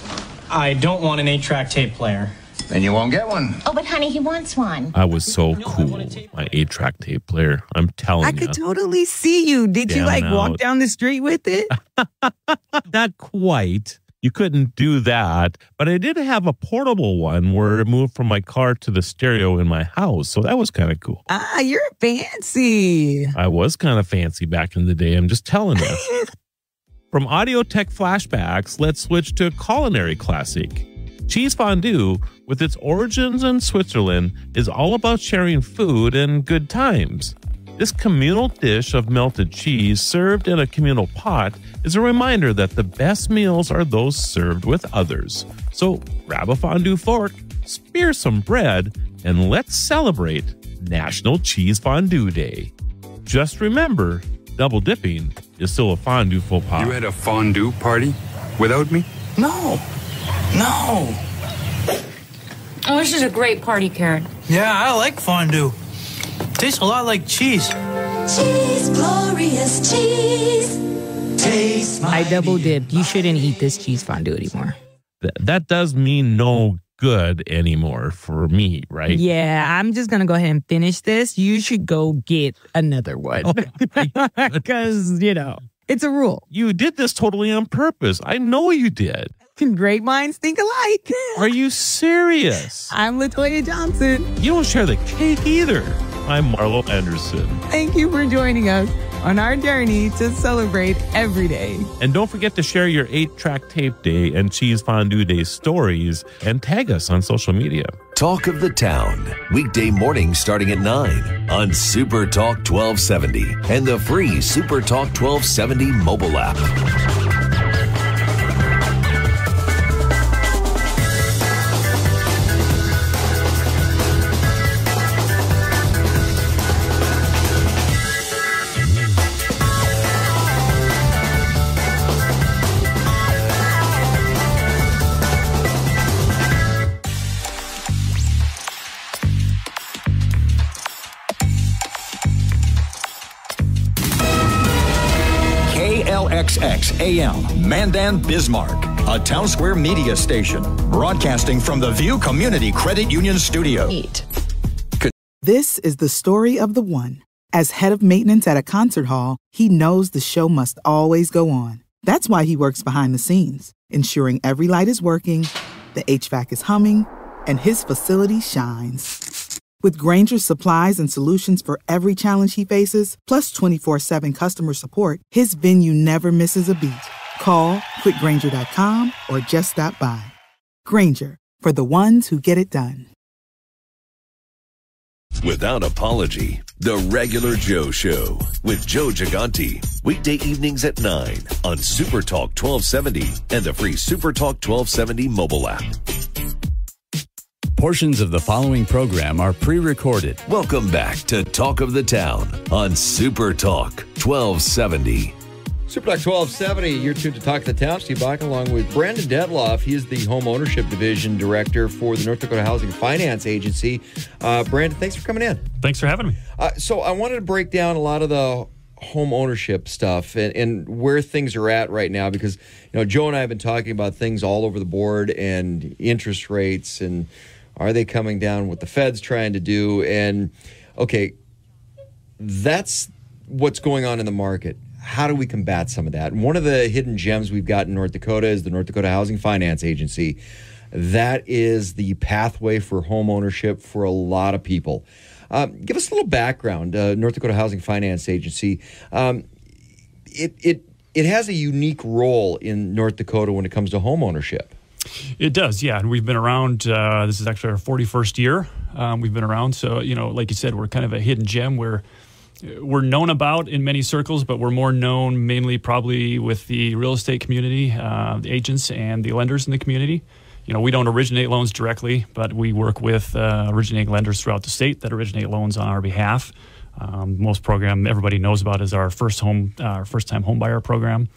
I don't want an eight track tape player. Then you won't get one. Oh, but honey, he wants one. I was so cool. My 8 track tape player. I'm telling I you. I could totally see you. Did you Down like walk down the street with it? Not quite. You couldn't do that. But I did have a portable one where it moved from my car to the stereo in my house. So that was kind of cool. ah, you're fancy. I was kind of fancy back in the day. I'm just telling you. From audio tech flashbacks, let's switch to a culinary classic. Cheese fondue, with its origins in Switzerland, is all about sharing food and good times. This communal dish of melted cheese served in a communal pot is a reminder that the best meals are those served with others. So grab a fondue fork, spear some bread, and let's celebrate National Cheese Fondue Day. Just remember, double dipping is still a fondue faux pas. You had a fondue party without me? No. No. Oh, this is a great party, Karen. Yeah, I like fondue. Tastes a lot like cheese. Cheese, glorious cheese. Taste I double dipped. You shouldn't eat this cheese fondue anymore. Th- that does mean no good anymore for me, right? Yeah, I'm just gonna go ahead and finish this. You should go get another one oh, because you know it's a rule. You did this totally on purpose. I know you did. Great minds think alike. Are you serious? I'm Latoya Johnson. You don't share the cake either. I'm Marlo Anderson. Thank you for joining us on our journey to celebrate every day. And don't forget to share your 8 track tape day and cheese fondue day stories and tag us on social media. Talk of the Town. Weekday morning starting at 9 on Super Talk 1270 and the free Super Talk 1270 mobile app. KLXX AM, Mandan, Bismarck, a town square media station, broadcasting from the View Community Credit Union Studio. This is the story of the one. As head of maintenance at a concert hall, he knows the show must always go on. That's why he works behind the scenes, ensuring every light is working, the HVAC is humming, and his facility shines. With Grainger's supplies and solutions for every challenge he faces, plus 24 7 customer support, his venue never misses a beat. Call clickgrainger.com or just stop by. Granger, for the ones who get it done. Without apology, The Regular Joe Show with Joe Gigante. Weekday evenings at 9 on Super Talk 1270 and the free Super Talk 1270 mobile app. Portions of the following program are pre recorded. Welcome back to Talk of the Town on Super Talk 1270. Super Talk 1270, you're tuned to Talk of the Town. Steve Bakken along with Brandon Detloff. He is the Home Ownership Division Director for the North Dakota Housing Finance Agency. Uh, Brandon, thanks for coming in. Thanks for having me. Uh, so I wanted to break down a lot of the home ownership stuff and, and where things are at right now because you know Joe and I have been talking about things all over the board and interest rates and are they coming down what the Fed's trying to do and okay that's what's going on in the market how do we combat some of that? And one of the hidden gems we've got in North Dakota is the North Dakota Housing Finance Agency. That is the pathway for home ownership for a lot of people. Um, give us a little background. Uh, North Dakota Housing Finance Agency. Um, it it it has a unique role in North Dakota when it comes to home ownership. It does, yeah. And we've been around. Uh, this is actually our 41st year. Um, we've been around, so you know, like you said, we're kind of a hidden gem We're we're known about in many circles, but we're more known mainly probably with the real estate community, uh, the agents, and the lenders in the community. You know, we don't originate loans directly, but we work with uh, originating lenders throughout the state that originate loans on our behalf. Um, most program everybody knows about is our first home, uh, first time home buyer program,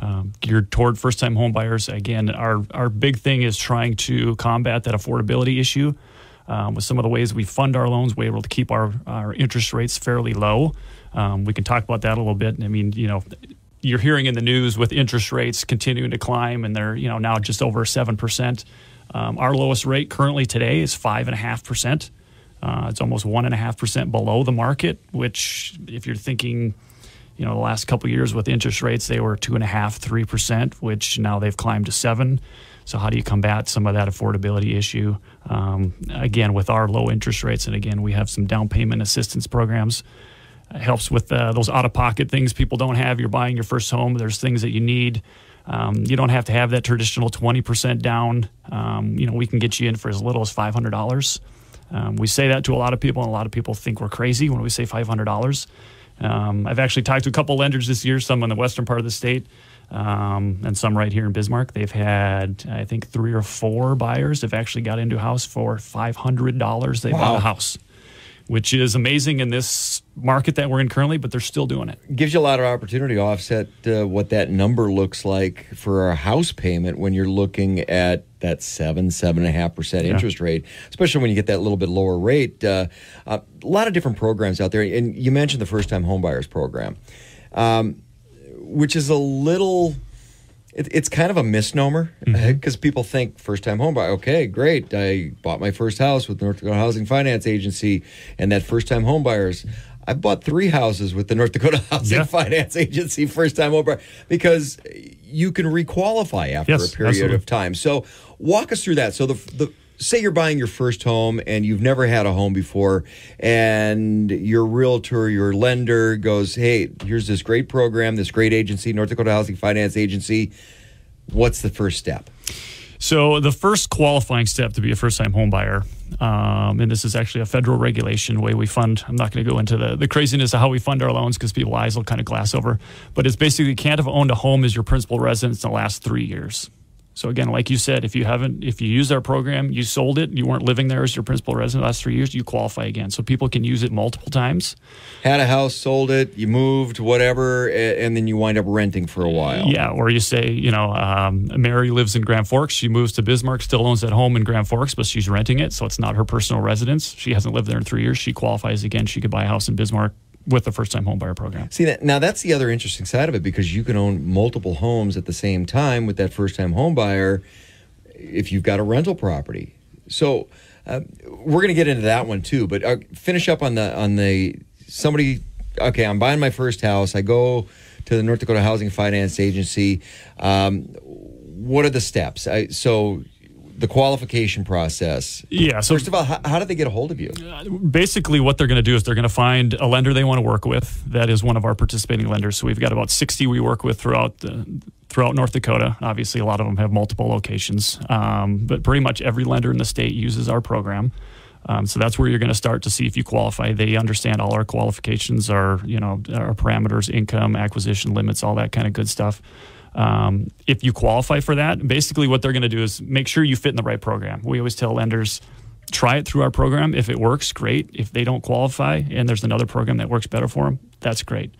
um, geared toward first time home buyers. Again, our our big thing is trying to combat that affordability issue. Um, with some of the ways we fund our loans, we're able to keep our, our interest rates fairly low. Um, we can talk about that a little bit. I mean, you know, you're hearing in the news with interest rates continuing to climb, and they're you know now just over seven percent. Um, our lowest rate currently today is five and a half percent. Uh, it's almost one and a half percent below the market. Which, if you're thinking, you know, the last couple years with interest rates, they were two and a half, three percent, which now they've climbed to seven. So, how do you combat some of that affordability issue? Um, again, with our low interest rates, and again, we have some down payment assistance programs. It helps with uh, those out of pocket things people don't have. You're buying your first home, there's things that you need. Um, you don't have to have that traditional 20% down. Um, you know, we can get you in for as little as $500. Um, we say that to a lot of people, and a lot of people think we're crazy when we say $500. Um, I've actually talked to a couple lenders this year, some in the western part of the state, um, and some right here in Bismarck. They've had, I think, three or four buyers have actually got into a house for $500. They wow. bought a house which is amazing in this market that we're in currently, but they're still doing it. Gives you a lot of opportunity to offset uh, what that number looks like for a house payment when you're looking at that seven, seven and a half percent interest rate, especially when you get that little bit lower rate. Uh, uh, a lot of different programs out there, and you mentioned the first time homebuyers program, um, which is a little it, it's kind of a misnomer because mm-hmm. people think first time home buyer. Okay, great. I bought my first house with North Dakota Housing Finance Agency, and that first time home buyers. I bought three houses with the North Dakota Housing yeah. Finance Agency first time buyer because you can requalify after yes, a period absolutely. of time. So walk us through that. So the the say you're buying your first home and you've never had a home before and your realtor your lender goes hey here's this great program this great agency north dakota housing finance agency what's the first step so the first qualifying step to be a first-time home buyer um, and this is actually a federal regulation way we fund. I'm not going to go into the, the craziness of how we fund our loans because people's eyes will kind of glass over. But it's basically you can't have owned a home as your principal residence in the last three years so again, like you said, if you haven't, if you use our program, you sold it, you weren't living there as your principal resident the last three years, you qualify again. So people can use it multiple times. Had a house, sold it, you moved, whatever, and then you wind up renting for a while. Yeah, or you say, you know, um, Mary lives in Grand Forks, she moves to Bismarck, still owns that home in Grand Forks, but she's renting it, so it's not her personal residence. She hasn't lived there in three years. She qualifies again. She could buy a house in Bismarck with the first time home buyer program. See that now that's the other interesting side of it because you can own multiple homes at the same time with that first time home buyer if you've got a rental property. So uh, we're going to get into that one too, but uh, finish up on the on the somebody. Okay, I'm buying my first house. I go to the North Dakota Housing Finance Agency. Um, what are the steps? I, so the qualification process. Yeah. So first of all, how, how did they get a hold of you? Basically, what they're going to do is they're going to find a lender they want to work with that is one of our participating lenders. So we've got about sixty we work with throughout the, throughout North Dakota. Obviously, a lot of them have multiple locations, um, but pretty much every lender in the state uses our program. Um, so that's where you're going to start to see if you qualify. They understand all our qualifications, our you know our parameters, income, acquisition limits, all that kind of good stuff. Um, if you qualify for that, basically what they're going to do is make sure you fit in the right program. We always tell lenders, try it through our program. If it works, great. If they don't qualify and there's another program that works better for them, that's great.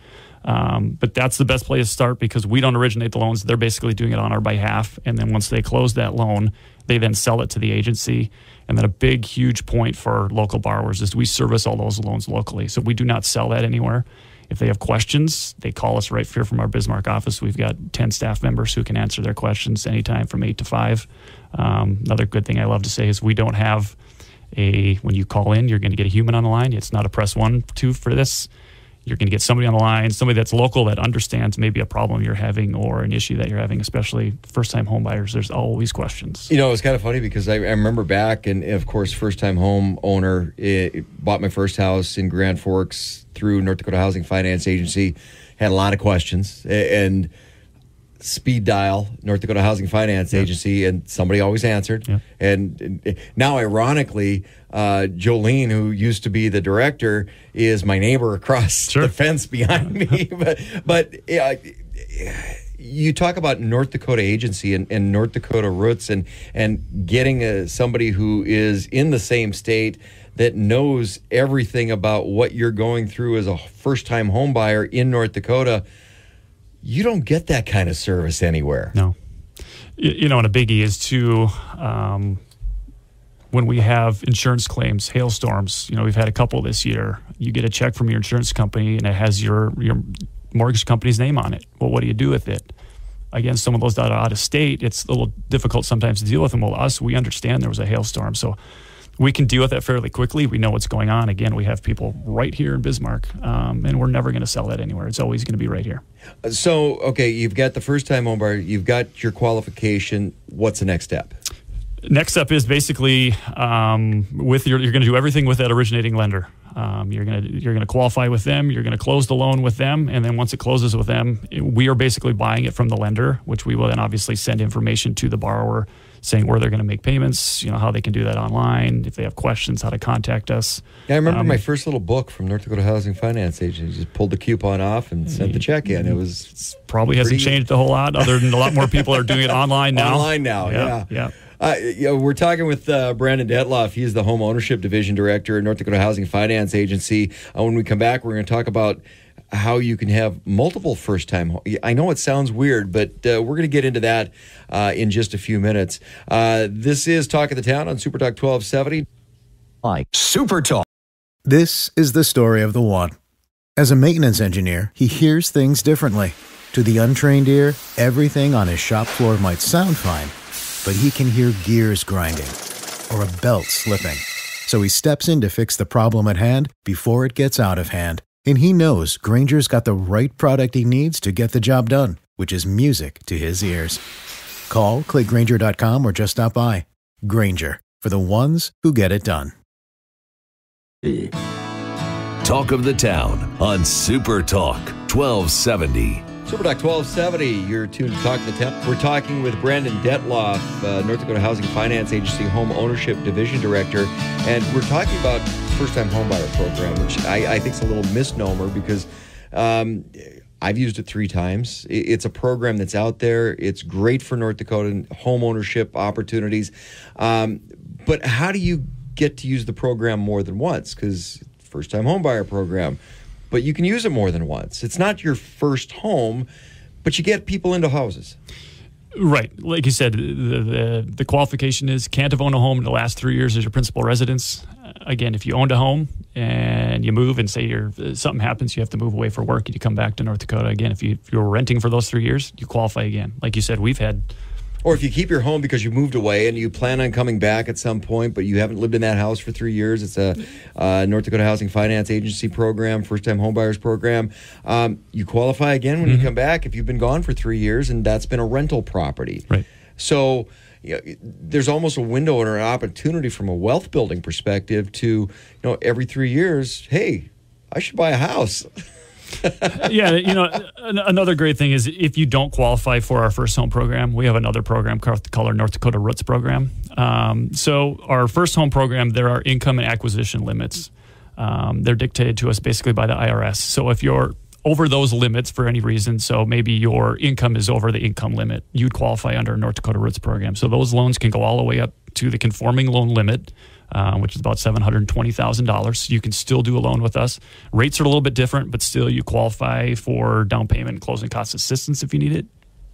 Um, but that's the best place to start because we don't originate the loans. They're basically doing it on our behalf. And then once they close that loan, they then sell it to the agency. And then a big, huge point for local borrowers is we service all those loans locally. So we do not sell that anywhere. If they have questions, they call us right here from our Bismarck office. We've got 10 staff members who can answer their questions anytime from 8 to 5. Um, another good thing I love to say is we don't have a, when you call in, you're going to get a human on the line. It's not a press one, two for this. You're going to get somebody on the line, somebody that's local that understands maybe a problem you're having or an issue that you're having, especially first time home buyers. There's always questions. You know, it's kind of funny because I, I remember back, and of course, first time home owner it, eh, bought my first house in Grand Forks through North Dakota Housing Finance Agency. Had a lot of questions and speed dial North Dakota Housing Finance Agency, and somebody always answered. And, and now, ironically, uh, Jolene, who used to be the director, is my neighbor across the fence behind me. but but uh, you talk about North Dakota agency and, and North Dakota roots, and and getting a, somebody who is in the same state that knows everything about what you're going through as a first time home buyer in North Dakota you don't get that kind of service anywhere. No. You, you know, and a biggie is to um, when we have insurance claims, hailstorms. You know, we've had a couple this year. You get a check from your insurance company, and it has your your mortgage company's name on it. Well, what do you do with it? Again, some of those that are out of state, it's a little difficult sometimes to deal with them. Well, us, we understand there was a hailstorm, so we can deal with that fairly quickly. We know what's going on. Again, we have people right here in Bismarck, um, and we're never going to sell that anywhere. It's always going to be right here. So, okay, you've got the first time home buyer, you've got your qualification. What's the next step? Next step is basically um, with your, you're going to do everything with that originating lender. Um, you're going to you're going to qualify with them. You're going to close the loan with them, and then once it closes with them, we are basically buying it from the lender, which we will then obviously send information to the borrower saying where they're going to make payments, you know, how they can do that online, if they have questions, how to contact us. Yeah, I remember Um, my first little book from North Dakota Housing Finance Agency. Just pulled the coupon off and sent the check in. It was Probably hasn't changed a whole lot, other than a lot more people are doing it online now. Online now, yeah. yeah. Uh, you know, we're talking with uh, Brandon Detloff. He's the Home Ownership Division Director at North Dakota Housing Finance Agency. Uh, when we come back, we're going to talk about how you can have multiple first time. I know it sounds weird, but uh, we're going to get into that uh, in just a few minutes. Uh, this is Talk of the Town on Super Talk 1270. Like Super Talk. This is the story of the one. As a maintenance engineer, he hears things differently. To the untrained ear, everything on his shop floor might sound fine, but he can hear gears grinding or a belt slipping. So he steps in to fix the problem at hand before it gets out of hand. And he knows Grainger's got the right product he needs to get the job done, which is music to his ears. Call, clickgrainger.com, or just stop by. Granger, for the ones who get it done. Talk of the Town on Super Talk 1270. Super Talk 1270, you're tuned to Talk of the Town. We're talking with Brandon Detloff, uh, North Dakota Housing Finance Agency Home Ownership Division Director, and we're talking about first-time homebuyer program, which I, I think is a little misnomer because um, I've used it three times. It's a program that's out there. It's great for North Dakota home ownership opportunities. Um, but how do you get to use the program more than once? Because first-time homebuyer program, but you can use it more than once. It's not your first home, but you get people into houses. Right, like you said, the, the the qualification is can't have owned a home in the last three years as your principal residence. Uh, Again, if you owned a home and you move and say you're something happens, you have to move away for work, and you come back to North Dakota again. If you if you were renting for those three years, you qualify again. Like you said, we've had Or if you keep your home because you moved away and you plan on coming back at some point, but you haven't lived in that house for three years, it's a uh, North Dakota Housing Finance Agency program, first time homebuyers program. Um, you qualify again when you come back if you've been gone for three years and that's been a rental property. Right. So you know, there's almost a window or an opportunity from a wealth building perspective to, you know, every three years, hey, I should buy a house. yeah, you know, another great thing is if you don't qualify for our first home program, we have another program called our North Dakota Roots program. Um, so our first home program, there are income and acquisition limits. Um, they're dictated to us basically by the IRS. So if you're over those limits for any reason, so maybe your income is over the income limit, you'd qualify under a North Dakota Roots program. So those loans can go all the way up to the conforming loan limit, uh, which is about seven hundred twenty thousand dollars. You can still do a loan with us. Rates are a little bit different, but still you qualify for down payment and closing cost assistance if you need it.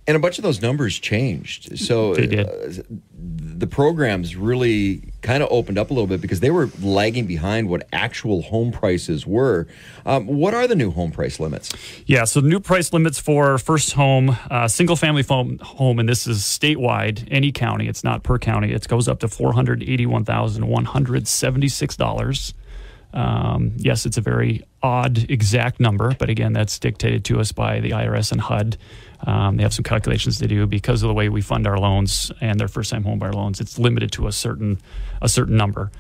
And a bunch of those numbers changed. So uh, the programs really kind of opened up a little bit because they were lagging behind what actual home prices were. Um, what are the new home price limits? Yeah, so the new price limits for first home, uh, single family home, and this is statewide, any county, it's not per county, it goes up to $481,176. Um, yes, it's a very odd exact number, but again, that's dictated to us by the IRS and HUD. Um, they have some calculations to do because of the way we fund our loans and their first-time homebuyer loans. It's limited to a certain a certain number.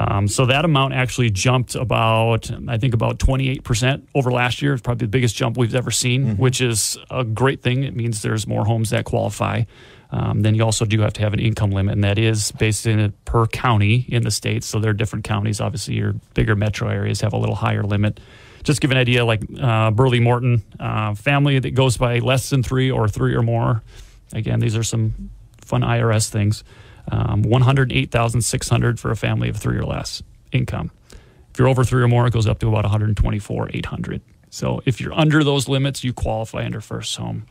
Um, so that amount actually jumped about, I think, about 28% over last year. It's probably the biggest jump we've ever seen, which is a great thing. It means there's more homes that qualify. Um, then you also do have to have an income limit, and that is based in per county in the state. So there are different counties. Obviously, your bigger metro areas have a little higher limit. Just give an idea, like uh, Burleigh Morton, uh, family that goes by less than three or three or more. Again, these are some fun IRS things. Um, One hundred eight thousand six hundred for a family of three or less income. If you're over three or more, it goes up to about one hundred twenty-four eight hundred. So if you're under those limits, you qualify under first home.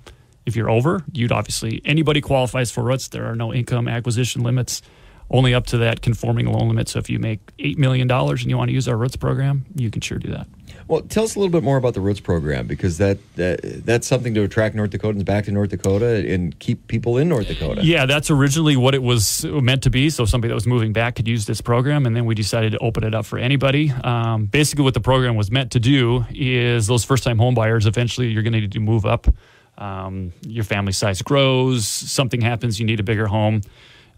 If you're over, you'd obviously anybody qualifies for Roots. There are no income acquisition limits, only up to that conforming loan limit. So if you make eight million dollars and you want to use our Roots program, you can sure do that. Well, tell us a little bit more about the Roots program because that, that that's something to attract North Dakotans back to North Dakota and keep people in North Dakota. Yeah, that's originally what it was meant to be. So somebody that was moving back could use this program, and then we decided to open it up for anybody. Um, basically, what the program was meant to do is those first-time homebuyers. Eventually, you're going to need to move up. Um, your family size grows. Something happens. You need a bigger home.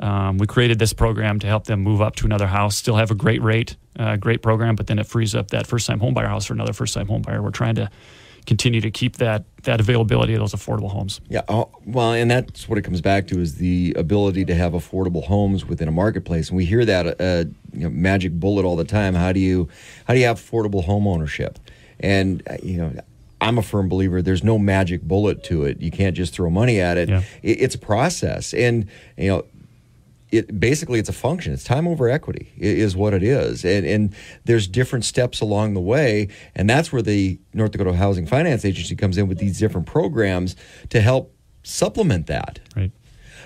Um, we created this program to help them move up to another house, still have a great rate, uh, great program, but then it frees up that first time homebuyer house for another first time homebuyer. We're trying to continue to keep that that availability of those affordable homes. Yeah, oh, well, and that's what it comes back to is the ability to have affordable homes within a marketplace, and we hear that uh, you know, magic bullet all the time. How do you how do you have affordable home ownership? And uh, you know, I'm a firm believer. There's no magic bullet to it. You can't just throw money at it. Yeah. it it's a process, and you know. It, basically, it's a function. It's time over equity is what it is, and and there's different steps along the way, and that's where the North Dakota Housing Finance Agency comes in with these different programs to help supplement that. Right.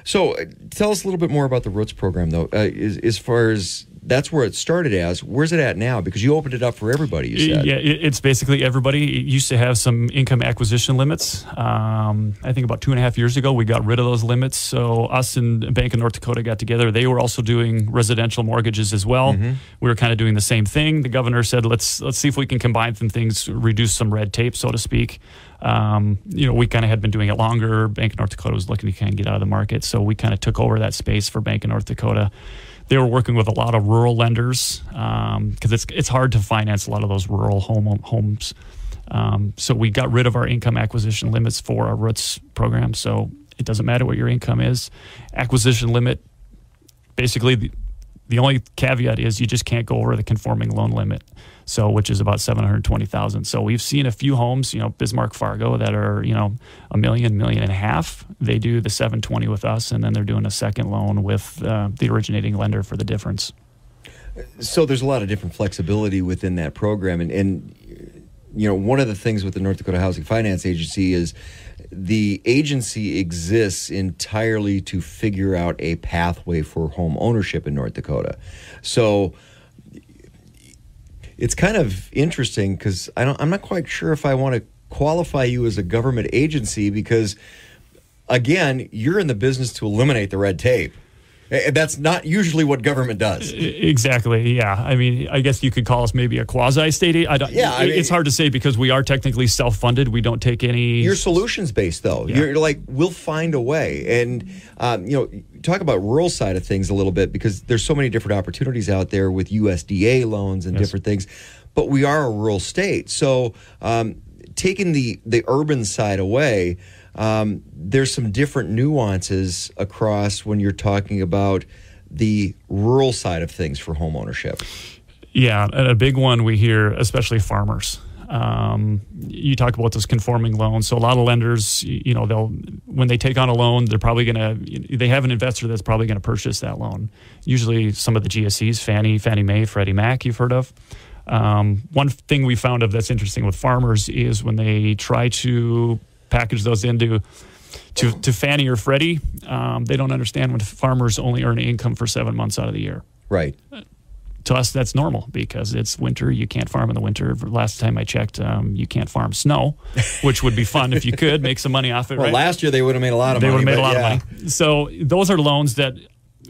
So, uh, tell us a little bit more about the Roots program, though. Uh, as, as far as that's where it started as, where's it at now? Because you opened it up for everybody. You said, Yeah, it's basically everybody. It used to have some income acquisition limits. Um, I think about two and a half years ago, we got rid of those limits. So us and Bank of North Dakota got together. They were also doing residential mortgages as well. We were kind of doing the same thing. The governor said, "Let's let's see if we can combine some things, reduce some red tape, so to speak." Um, you know, we kind of had been doing it longer. Bank of North Dakota was looking to kind of get out of the market, so we kind of took over that space for Bank of North Dakota they were working with a lot of rural lenders because it's it's hard to finance a lot of those rural home homes. Um, so we got rid of our income acquisition limits for our Roots program. So it doesn't matter what your income is. Acquisition limit, basically, the, the only caveat is you just can't go over the conforming loan limit. So which is about seven hundred twenty thousand. So we've seen a few homes, you know, Bismarck Fargo that are you know a million, million and a half. They do the seven twenty with us, and then they're doing a second loan with uh, the originating lender for the difference. so there's a lot of different flexibility within that program, and, and you know, one of the things with the North Dakota Housing Finance Agency is the agency exists entirely to figure out a pathway for home ownership in North Dakota. So it's kind of interesting because I don't, I'm not quite sure if I want to qualify you as a government agency because, again, you're in the business to eliminate the red tape. And that's not usually what government does. Exactly. Yeah. I mean, I guess you could call us maybe a quasi state. I don't, Yeah, I mean- it's hard to say because we are technically self funded. We don't take any. You're solutions based, though. Yeah. You're like, we'll find a way. And, um, you know, talk about rural side of things a little bit because there's so many different opportunities out there with USDA loans and Yes. different things. But we are a rural state. So, um, taking the, the urban side away, um, there's some different nuances across when you're talking about the rural side of things for home ownership. Yeah, a big one we hear, especially farmers. Um, you talk about those conforming loans. So a lot of lenders, you know, they'll when they take on a loan, they're probably going to they have an investor that's probably going to purchase that loan. Usually, some of the GSEs, Fannie, Fannie Mae, Freddie Mac, you've heard of. Um, one thing we found of that's interesting with farmers is when they try to package those into to, to Fannie or Freddie, um, they don't understand when farmers only earn income for seven months out of the year Right. to us that's normal because it's winter you can't farm in the winter last time i checked um, you can't farm snow which would be fun if you could make some money off it Well, right last year they would have made a lot of they money. They would have made a lot yeah. of money so those are loans that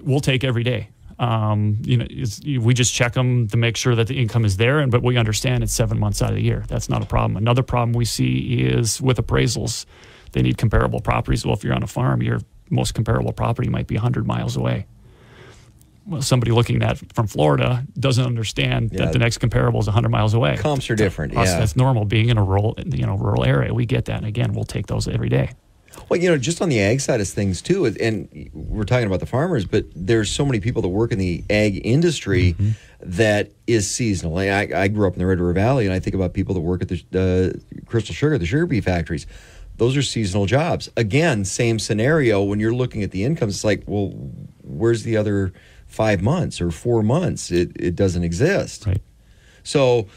we'll take every day Um, you know, we just check them to make sure that the income is there, and but we understand it's seven months out of the year. That's not a problem. Another problem we see is with appraisals. They need comparable properties. Well, if you're on a farm, your most comparable property might be 100 miles away. Well, somebody looking at from Florida doesn't understand Yeah. that the next comparable is 100 miles away. Comps are different, Us, yeah. that's normal. Being in a rural, you know, rural area, we get that. And again, we'll take those every day. Well, you know, just on the ag side of things too, and we're talking about the farmers, but there's so many people that work in the ag industry Mm-hmm. that is seasonal. I, I grew up in the Red River Valley, and I think about people that work at the uh, Crystal Sugar, the sugar beet factories. Those are seasonal jobs. Again, same scenario. When you're looking at the incomes, it's like, well, where's the other five months or four months? It it doesn't exist. Right. So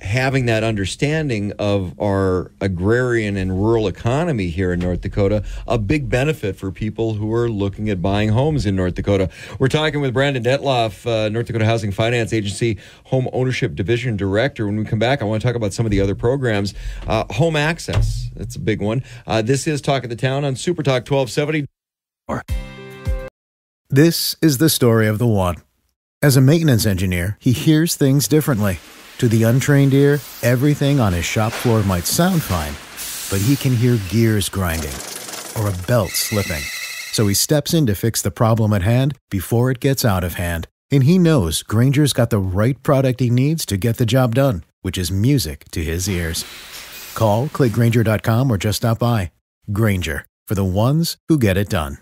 having that understanding of our agrarian and rural economy here in North Dakota, a big benefit for people who are looking at buying homes in North Dakota. We're talking with Brandon Detloff, uh, North Dakota Housing Finance Agency Home Ownership Division Director. When we come back, I want to talk about some of the other programs. Uh, home access, that's a big one. Uh, this is Talk of the Town on Super Talk 1270. This is the story of the one. As a maintenance engineer, he hears things differently. To the untrained ear, everything on his shop floor might sound fine, but he can hear gears grinding or a belt slipping. So he steps in to fix the problem at hand before it gets out of hand. And he knows Grainger's got the right product he needs to get the job done, which is music to his ears. Call, clickgrainger.com, or just stop by. Granger, for the ones who get it done.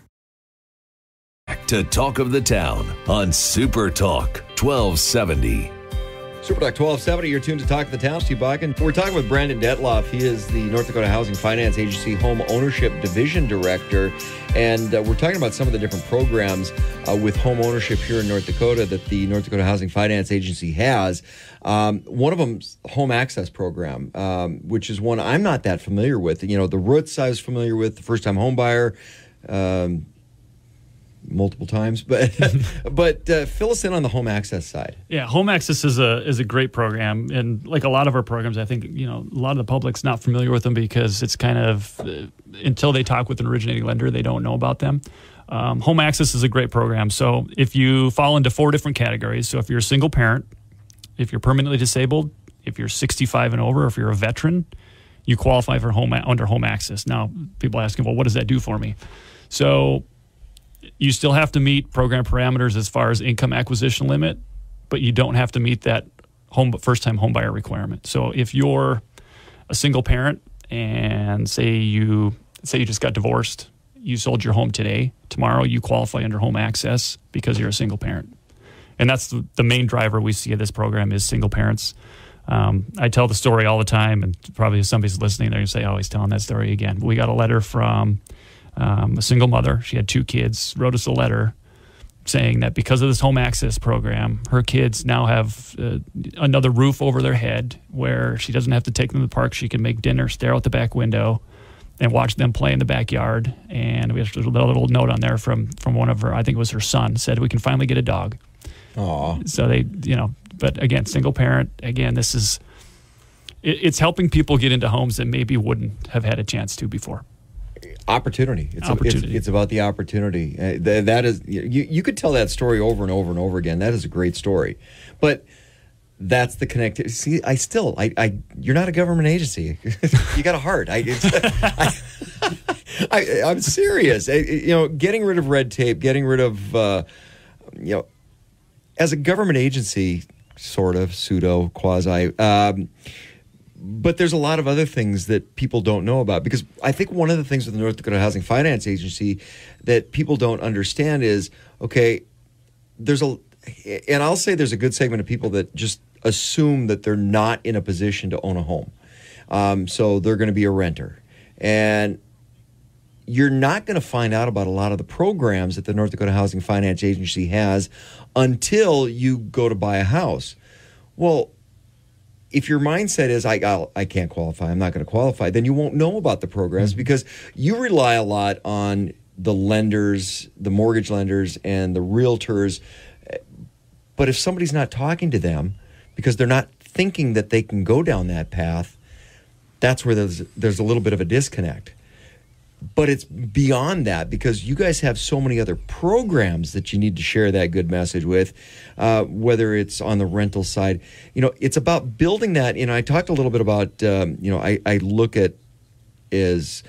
To Talk of the Town on Super Talk 1270. Super Talk 1270, you're tuned to Talk of the Town. Steve Bakken. We're talking with Brandon Detloff. He is the North Dakota Housing Finance Agency Home Ownership Division Director. And uh, we're talking about some of the different programs uh, with home ownership here in North Dakota that the North Dakota Housing Finance Agency has. Um, one of them's Home Access Program, um, which is one I'm not that familiar with. You know, the Roots I was familiar with, the first time home buyer. Um, multiple times but but uh, fill us in on the home access side Yeah, Home Access is a is a great program, and like a lot of our programs, I think you know a lot of the public's not familiar with them because it's kind of uh, until they talk with an originating lender, they don't know about them. Um, Home Access is a great program. So if you fall into four different categories, so if you're a single parent, if you're permanently disabled, if you're 65 and over, if you're a veteran, you qualify for home under Home Access. Now, people are asking, well, what does that do for me? So you still have to meet program parameters as far as income acquisition limit, but you don't have to meet that home first time home buyer requirement. So if you're a single parent and say you say you just got divorced, you sold your home today, tomorrow you qualify under home access because you're a single parent. And that's the, the main driver we see of this program is single parents. Um, I tell the story all the time, and probably if somebody's listening, they're going to say, "Oh, he's telling that story again." We got a letter from um, a single mother. She had two kids. Wrote us a letter saying that because of this home access program, her kids now have uh, another roof over their head, where she doesn't have to take them to the park. She can make dinner, stare out the back window, and watch them play in the backyard. And we have a little note on there from from one of her. I think it was her son. Said we can finally get a dog. Aw. So they, you know, but again, single parent. Again, this is it, it's helping people get into homes that maybe wouldn't have had a chance to before. Opportunity. It's, Opportunity. it's, it's about the opportunity. Uh, th- that is, you, you could tell that story over and over and over again. That is a great story, but that's the connectivity. See, I still, I, I, you're not a government agency. you got a heart. I, it's, I, I, I'm serious. I, you know, getting rid of red tape, getting rid of, uh, you know, as a government agency, sort of pseudo quasi. Um, but there's a lot of other things that people don't know about because I think one of the things with the North Dakota Housing Finance Agency that people don't understand is okay, there's a, and I'll say there's a good segment of people that just assume that they're not in a position to own a home. Um, so they're going to be a renter. And you're not going to find out about a lot of the programs that the North Dakota Housing Finance Agency has until you go to buy a house. Well, if your mindset is I I'll, I can't qualify, I'm not going to qualify, then you won't know about the programs mm-hmm. because you rely a lot on the lenders, the mortgage lenders, and the realtors. Eh, but if somebody's not talking to them because they're not thinking that they can go down that path, that's where there's there's a little bit of a disconnect. But it's beyond that because you guys have so many other programs that you need to share that good message with, uh, whether it's on the rental side. You know, it's about building that. You know, I talked a little bit about, um, you know, I, I look at as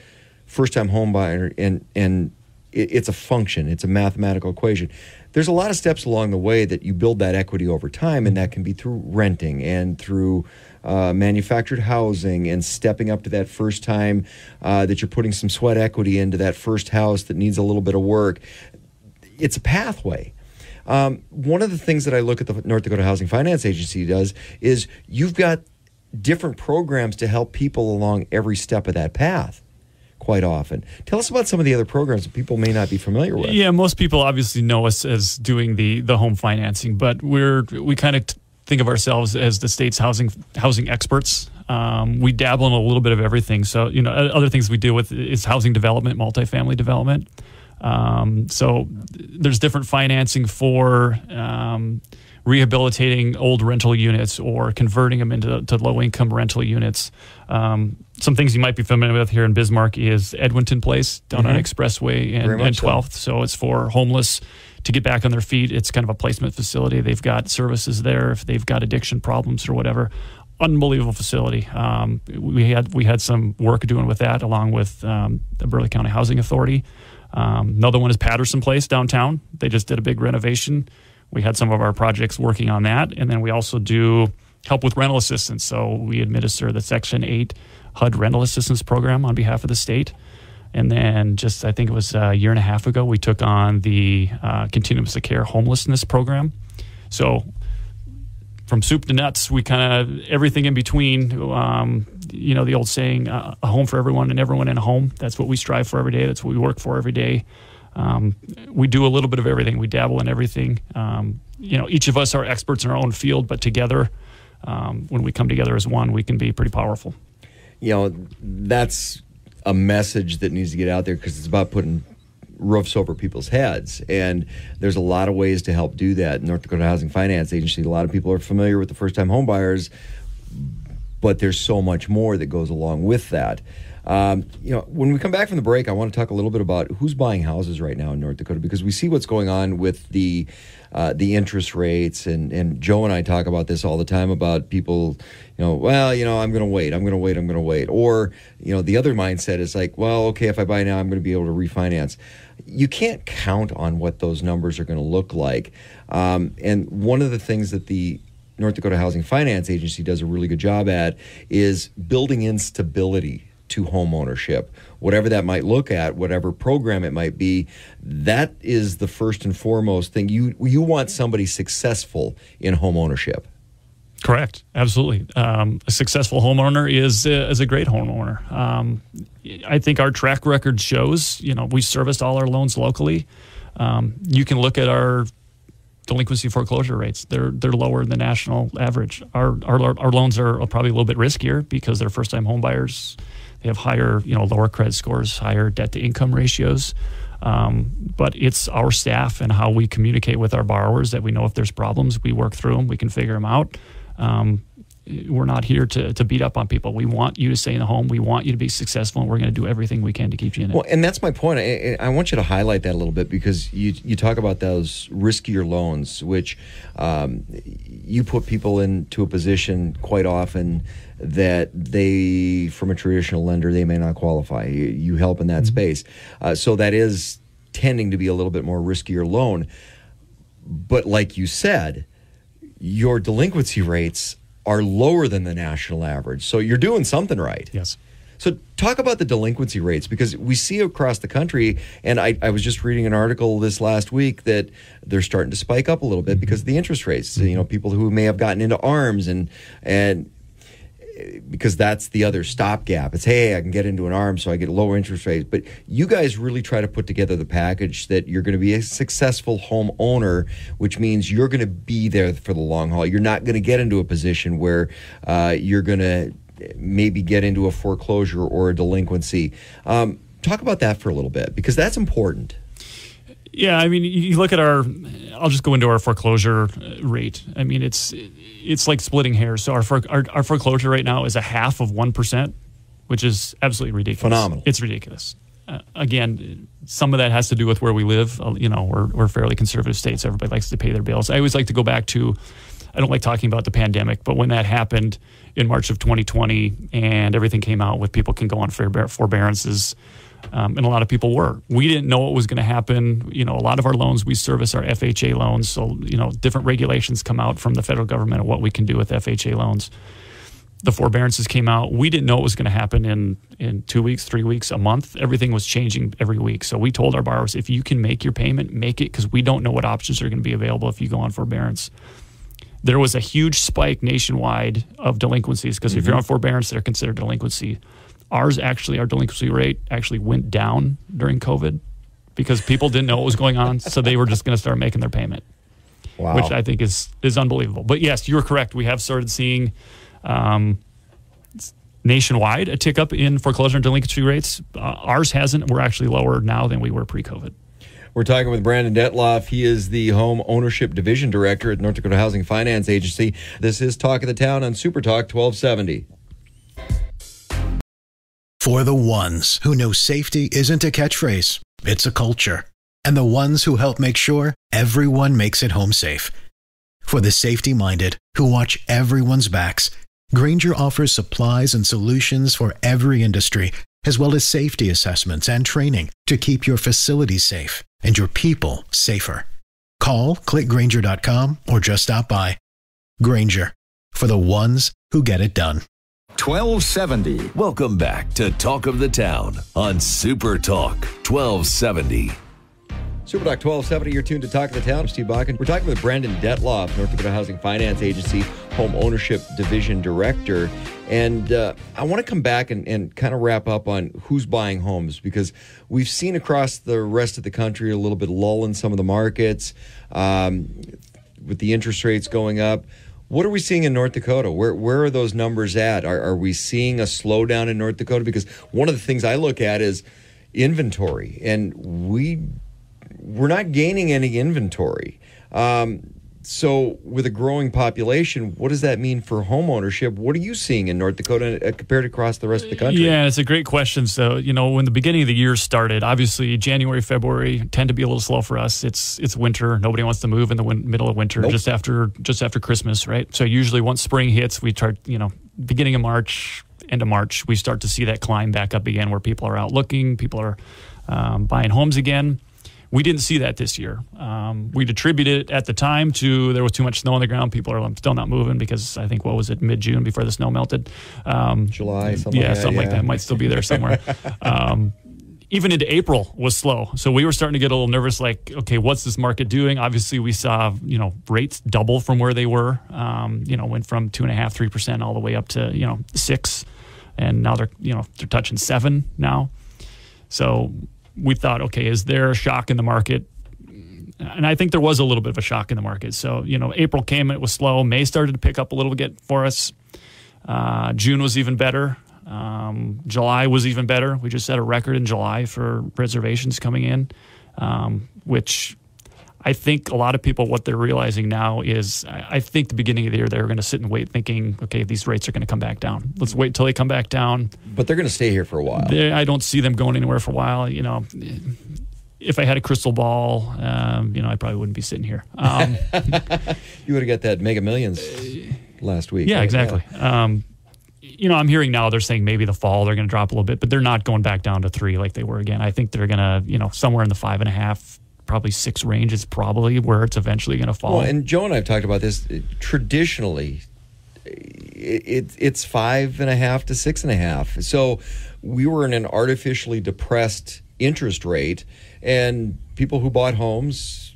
first time home buyer and, and it, it's a function, it's a mathematical equation. There's a lot of steps along the way that you build that equity over time, and that can be through renting and through uh, manufactured housing and stepping up to that first time uh, that you're putting some sweat equity into that first house that needs a little bit of work. It's a pathway. Um, one of the things that I look at the North Dakota Housing Finance Agency does is you've got different programs to help people along every step of that path quite often. Tell us about some of the other programs that people may not be familiar with. Yeah, most people obviously know us as doing the the home financing, but we're we kind of t- think of ourselves as the state's housing housing experts. Um, we dabble in a little bit of everything. So you know, other things we deal with is housing development, multifamily development. Um, so there's different financing for um, rehabilitating old rental units or converting them into low income rental units. Um, some things you might be familiar with here in Bismarck is Edwinton Place down Mhm. on Expressway and, and so. 12th. So it's for homeless to get back on their feet. It's kind of a placement facility. They've got services there if they've got addiction problems or whatever. Unbelievable facility. Um, we had we had some work doing with that along with um, the Burleigh County Housing Authority. Um, another one is Patterson Place downtown. They just did a big renovation. We had some of our projects working on that, and then we also do help with rental assistance. So we administer the Section Eight HUD rental assistance program on behalf of the state. And then just, I think it was a year and a half ago, we took on the uh, Continuums of Care homelessness program. So from soup to nuts, we kind of everything in between. Um, you know, the old saying, uh, a home for everyone and everyone in a home. That's what we strive for every day. That's what we work for every day. Um, we do a little bit of everything. We dabble in everything. Um, you know, each of us are experts in our own field, but together, um, when we come together as one, we can be pretty powerful. you know that's a message that needs to get out there because it's about putting roofs over people's heads. And there's a lot of ways to help do that. North dakota housing finance agency a lot of people are familiar with the first time homebuyers, but there's so much more that goes along with that. Um, you know when we come back from the break i want to talk a little bit about who's buying houses right now in north dakota because we see what's going on with the uh, the interest rates. And and joe and i talk about this all the time about people you know well you know i'm going to wait i'm going to wait i'm going to wait. Or you know the other mindset is like well okay if i buy now i'm going to be able to refinance. You can't count on what those numbers are going to look like. Um, and one of the things that the North Dakota Housing Finance Agency does a really good job at is building in stability to home ownership. Whatever that might look at, whatever program it might be, that is the first and foremost thing. You you want somebody successful in home ownership. Correct. Absolutely. Um, a successful homeowner is uh, is a great homeowner. Um, I think our track record shows. You know, we serviced all our loans locally. Um, you can look at our delinquency foreclosure rates. They're they're lower than the national average. Our our, our loans are probably a little bit riskier because they're first time home buyers. They have higher, you know, lower credit scores, higher debt to income ratios. Um, but it's our staff and how we communicate with our borrowers that we know if there's problems, we work through them, we can figure them out. Um, we're not here to, to beat up on people. We want you to stay in the home. We want you to be successful, and we're going to do everything we can to keep you in it. Well, and that's my point. I, I want you to highlight that a little bit because you you talk about those riskier loans, which um, you put people into a position quite often that they, from a traditional lender, they may not qualify. You, you help in that mm-hmm. space, uh, so that is tending to be a little bit more riskier loan. But like you said, your delinquency rates are lower than the national average. So you're doing something right. Yes. So talk about the delinquency rates because we see across the country, and I, I was just reading an article this last week that they're starting to spike up a little bit mm-hmm. because of the interest rates. Mm-hmm. You know, people who may have gotten into ARMs and and because that's the other stopgap. It's hey, I can get into an ARM, so I get lower interest rates. But you guys really try to put together the package that you're going to be a successful home owner, which means you're going to be there for the long haul. You're not going to get into a position where uh, you're going to maybe get into a foreclosure or a delinquency. Um, talk about that for a little bit because that's important. Yeah, I mean, you look at our. I'll just go into our foreclosure uh, rate. I mean, it's it's like splitting hairs. So our for, our, our foreclosure right now is a half of one percent, which is absolutely ridiculous. Phenomenal. It's ridiculous. uh, again, some of that has to do with where we live. Uh, you know, we're we're fairly conservative states. Everybody likes to pay their bills. I always like to go back to. I don't like talking about the pandemic, but when that happened in March of 2020 and everything came out with people can go on forbearances, um, and a lot of people were. We didn't know what was going to happen. You know, a lot of our loans we service are FHA loans, so you know different regulations come out from the federal government of what we can do with FHA loans the forbearances came out. We didn't know what was going to happen in in two weeks, three weeks, a month. Everything was changing every week. So we told our borrowers, if you can make your payment, make it because we don't know what options are going to be available if you go on forbearance. There was a huge spike nationwide of delinquencies because mm-hmm. if you're on forbearance, they're considered delinquency. Ours actually, our delinquency rate actually went down during COVID because people didn't know what was going on, so they were just going to start making their payment. Wow. Which I think is is unbelievable. But yes, you're correct. We have started seeing um, nationwide, a tick up in foreclosure and delinquency rates. Uh, ours hasn't. We're actually lower now than we were pre COVID. We're talking with Brandon Detloff. He is the Home Ownership Division Director at North Dakota Housing Finance Agency. This is Talk of the Town on Super Talk 1270. For the ones who know safety isn't a catchphrase, it's a culture. And the ones who help make sure everyone makes it home safe. For the safety minded who watch everyone's backs, Grainger offers supplies and solutions for every industry, as well as safety assessments and training to keep your facilities safe and your people safer. Call clickgrainger.com or just stop by. Grainger for the ones who get it done. 1270. Welcome back to Talk of the Town on Super Talk 1270. Super Talk 1270, you're tuned to Talk of the Town. I'm Steve Bakken. We're talking with Brandon Detloff, North Dakota Housing Finance Agency Home Ownership Division Director. And uh, I want to come back and, and kind of wrap up on who's buying homes because we've seen across the rest of the country a little bit lull in some of the markets um, with the interest rates going up. What are we seeing in North Dakota? Where where are those numbers at? Are, are we seeing a slowdown in North Dakota? Because one of the things I look at is inventory, and we we're not gaining any inventory. Um, so, with a growing population, what does that mean for home ownership? What are you seeing in North Dakota uh, compared across the rest of the country? Yeah, it's a great question. So, you know, when the beginning of the year started, obviously January, February tend to be a little slow for us. It's it's winter. Nobody wants to move in the win- middle of winter, nope. just after just after Christmas, right? So, usually once spring hits, we start, you know, beginning of March, end of March, we start to see that climb back up again, where people are out looking, people are um, buying homes again. We didn't see that this year. Um, we'd attribute it at the time to there was too much snow on the ground. People are still not moving because I think what was it mid June before the snow melted. Um, July, something yeah, like something that, like that might still be there somewhere. um, even into April was slow. So we were starting to get a little nervous like, okay, what's this market doing? Obviously, we saw, you know, rates double from where they were. Um, you know, went from two and a half, three percent all the way up to, you know, six. And now they're, you know, they're touching seven now. So we thought, okay, is there a shock in the market? And I think there was a little bit of a shock in the market. So, you know, April came, it was slow. May started to pick up a little bit for us. Uh, June was even better. Um, July was even better. We just set a record in July for reservations coming in, um, which I think a lot of people, what they're realizing now is, I think the beginning of the year they were going to sit and wait, thinking, okay, these rates are going to come back down. Let's wait until they come back down. But they're going to stay here for a while. They, I don't see them going anywhere for a while. You know, if I had a crystal ball, um, you know, I probably wouldn't be sitting here. Um, you would have got that Mega Millions last week. Yeah, right? exactly. Yeah. Um, you know, I'm hearing now they're saying maybe the fall they're going to drop a little bit, but they're not going back down to three like they were again. I think they're going to, you know, somewhere in the five and a half probably six range is probably where it's eventually going to fall. Well, and Joe and I have talked about this. Uh, traditionally, it, it, it's five and a half to six and a half. So we were in an artificially depressed interest rate, and people who bought homes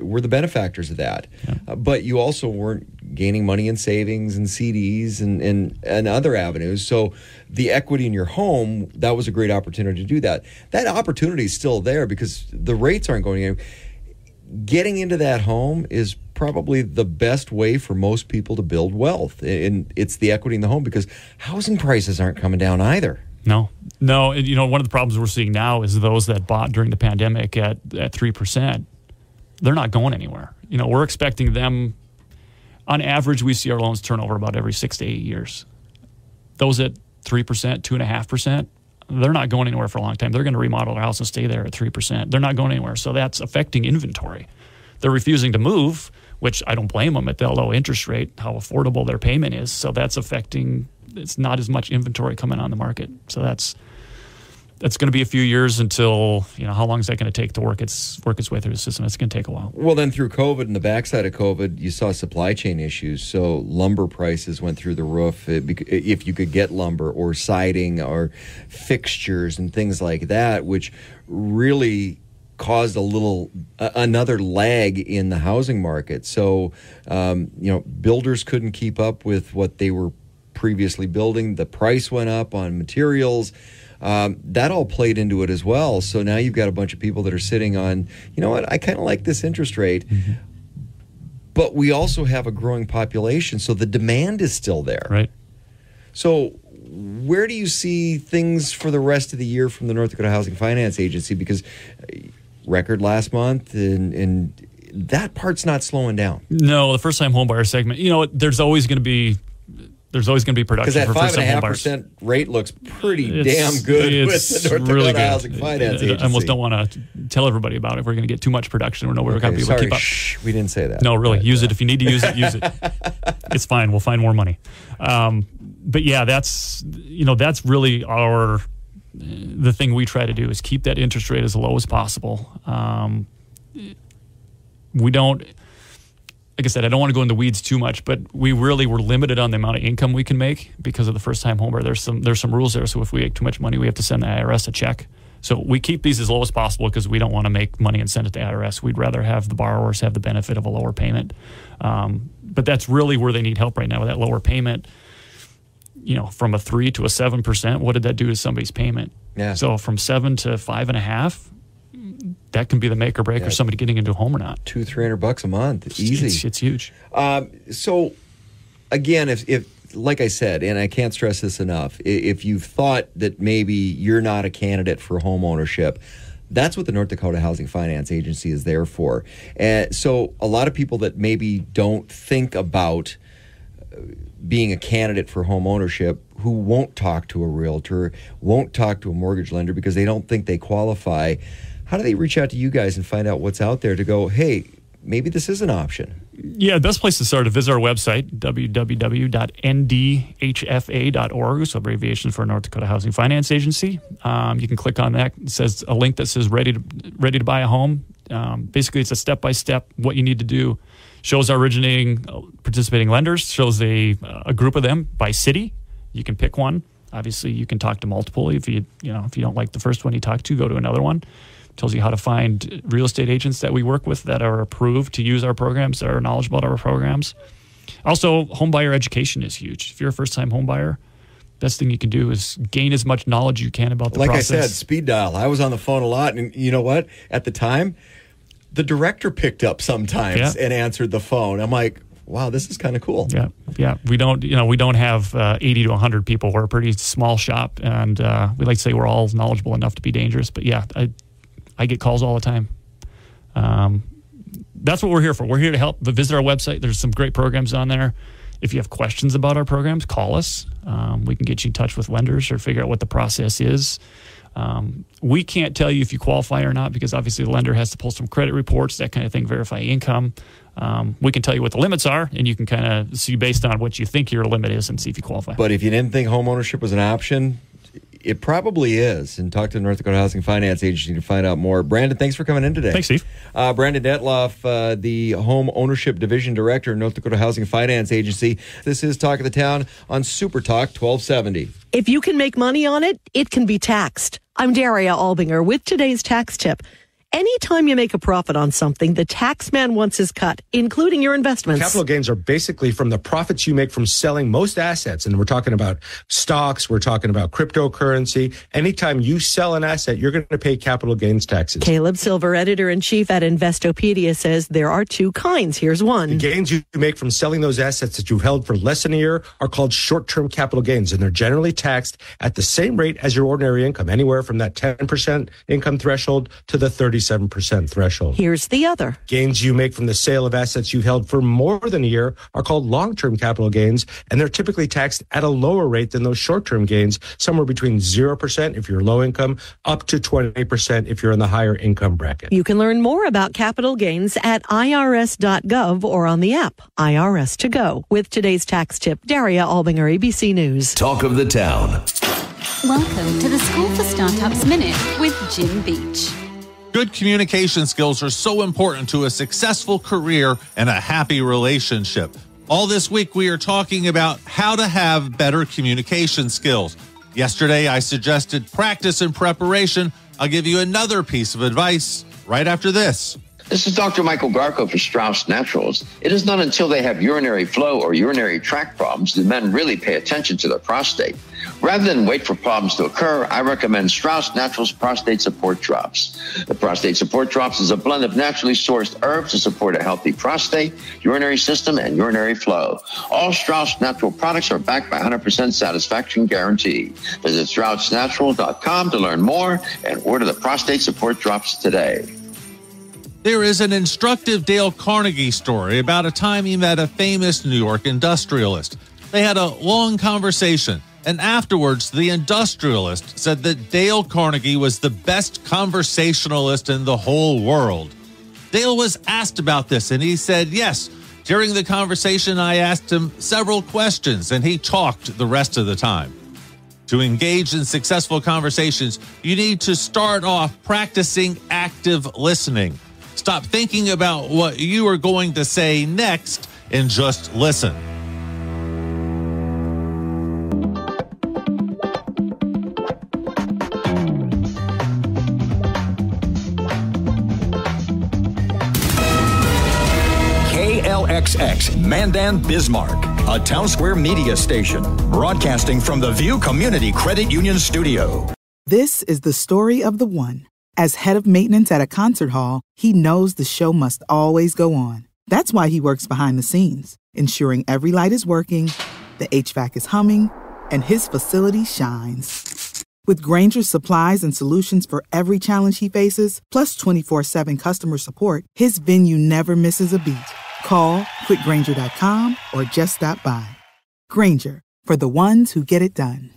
were the benefactors of that. Yeah. Uh, but you also weren't gaining money in savings and CDs and, and, and other avenues. So the equity in your home, that was a great opportunity to do that. That opportunity is still there because the rates aren't going anywhere. Getting into that home is probably the best way for most people to build wealth. And it's the equity in the home because housing prices aren't coming down either. No, no. You know, one of the problems we're seeing now is those that bought during the pandemic at at three percent they're not going anywhere. You know, we're expecting them. On average, we see our loans turn over about every six to eight years. Those at three percent, two and a half percent, they're not going anywhere for a long time. They're going to remodel their house and stay there at 3%. They're not going anywhere. So that's affecting inventory. They're refusing to move, which I don't blame them at the low interest rate, how affordable their payment is. So that's affecting, it's not as much inventory coming on the market. So that's, that's going to be a few years until you know how long is that going to take to work its work its way through the system. It's going to take a while. Well, then through COVID and the backside of COVID, you saw supply chain issues. So lumber prices went through the roof. It, if you could get lumber or siding or fixtures and things like that, which really caused a little uh, another lag in the housing market. So um, you know, builders couldn't keep up with what they were previously building. The price went up on materials um, that all played into it as well. So now you've got a bunch of people that are sitting on, you know what, I kind of like this interest rate. Mm-hmm. But we also have a growing population, so the demand is still there. Right. So, where do you see things for the rest of the year from the North Dakota Housing Finance Agency? Because uh, record last month, and, and that part's not slowing down. No, the first time homebuyer segment, you know, there's always going to be there's always going to be production because that five and a half percent rate looks pretty it's, damn good with the North really Dakota good. Housing Finance Agency. I almost don't want to tell everybody about it. We're going to get too much production. We're nowhere okay, going to be able to keep up. Shh, we didn't say that. No, really, use uh, it if you need to use it. Use it. it's fine. We'll find more money. Um, but yeah, that's you know that's really our the thing we try to do is keep that interest rate as low as possible. Um, we don't like I said, I don't want to go into weeds too much, but we really were limited on the amount of income we can make because of the first time homebuyer. There's some there's some rules there. So if we make too much money, we have to send the IRS a check. So we keep these as low as possible because we don't want to make money and send it to IRS. We'd rather have the borrowers have the benefit of a lower payment. Um, but that's really where they need help right now with that lower payment. You know, from a three to a seven percent, what did that do to somebody's payment? Yeah. So from seven to five and a half, that can be the make or break yeah. or somebody getting into a home or not. Two, three hundred bucks a month, it's, easy. It's, it's huge. Um, so, again, if, if like I said, and I can't stress this enough, if you've thought that maybe you're not a candidate for home ownership, that's what the North Dakota Housing Finance Agency is there for. And so, a lot of people that maybe don't think about uh, being a candidate for home ownership who won't talk to a realtor, won't talk to a mortgage lender because they don't think they qualify how do they reach out to you guys and find out what's out there to go, hey, maybe this is an option? Yeah, best place to start is visit our website, www.ndhfa.org, so abbreviation for North Dakota Housing Finance Agency. Um, you can click on that. It says a link that says ready to ready to buy a home. Um, basically, it's a step by step what you need to do. Shows our originating uh, participating lenders. Shows a a group of them by city. You can pick one. Obviously, you can talk to multiple. If you you know if you don't like the first one you talk to, go to another one tells you how to find real estate agents that we work with that are approved to use our programs, that are knowledgeable about our programs. Also, homebuyer education is huge. If you're a first time home buyer, best thing you can do is gain as much knowledge you can about the like process. I said, speed dial. I was on the phone a lot, and you know what? At the time, the director picked up sometimes yeah. and answered the phone. I'm like, wow, this is kind of cool. Yeah, yeah. We don't, you know, we don't have uh, 80 to 100 people. We're a pretty small shop, and uh, we like to say we're all knowledgeable enough to be dangerous. But yeah, I I get calls all the time. Um, that's what we're here for. We're here to help. But visit our website. There's some great programs on there. If you have questions about our programs, call us. Um, we can get you in touch with lenders or figure out what the process is. Um, we can't tell you if you qualify or not because obviously the lender has to pull some credit reports, that kind of thing, verify income. Um, we can tell you what the limits are, and you can kind of see based on what you think your limit is and see if you qualify. But if you didn't think homeownership was an option, it probably is. And talk to the North Dakota Housing Finance Agency to find out more. Brandon, thanks for coming in today. Thanks, Steve. Uh, Brandon Detloff, uh, the Home Ownership Division Director, North Dakota Housing Finance Agency. This is Talk of the Town on Super Talk 1270. If you can make money on it, it can be taxed. I'm Daria Albinger with today's tax tip. Anytime you make a profit on something, the tax man wants his cut, including your investments. Capital gains are basically from the profits you make from selling most assets. And we're talking about stocks, we're talking about cryptocurrency. Anytime you sell an asset, you're going to pay capital gains taxes. Caleb Silver, editor in chief at Investopedia, says there are two kinds. Here's one. The gains you make from selling those assets that you've held for less than a year are called short term capital gains, and they're generally taxed at the same rate as your ordinary income, anywhere from that 10% income threshold to the 30 97% threshold. Here's the other. Gains you make from the sale of assets you've held for more than a year are called long-term capital gains, and they're typically taxed at a lower rate than those short-term gains, somewhere between 0% if you're low income, up to 20% if you're in the higher income bracket. You can learn more about capital gains at irs.gov or on the app IRS2Go. With today's tax tip, Daria Albinger, ABC News. Talk of the town. Welcome to the School for Startups Minute with Jim Beach. Good communication skills are so important to a successful career and a happy relationship. All this week, we are talking about how to have better communication skills. Yesterday, I suggested practice and preparation. I'll give you another piece of advice right after this. This is Dr. Michael Garko for Strauss Naturals. It is not until they have urinary flow or urinary tract problems that men really pay attention to their prostate. Rather than wait for problems to occur, I recommend Strauss Naturals Prostate Support Drops. The Prostate Support Drops is a blend of naturally sourced herbs to support a healthy prostate, urinary system, and urinary flow. All Strauss Natural products are backed by 100% satisfaction guarantee. Visit StraussNatural.com to learn more and order the Prostate Support Drops today. There is an instructive Dale Carnegie story about a time he met a famous New York industrialist. They had a long conversation, and afterwards, the industrialist said that Dale Carnegie was the best conversationalist in the whole world. Dale was asked about this, and he said, Yes. During the conversation, I asked him several questions, and he talked the rest of the time. To engage in successful conversations, you need to start off practicing active listening. Stop thinking about what you are going to say next and just listen. KLXX Mandan Bismarck, a Townsquare Media station, broadcasting from the Vue Community Credit Union studio. This is the story of the one. As head of maintenance at a concert hall, he knows the show must always go on. That's why he works behind the scenes, ensuring every light is working, the HVAC is humming, and his facility shines. With Grainger's supplies and solutions for every challenge he faces, plus 24 7 customer support, his venue never misses a beat. Call clickgrainger.com or just stop by. Grainger, for the ones who get it done.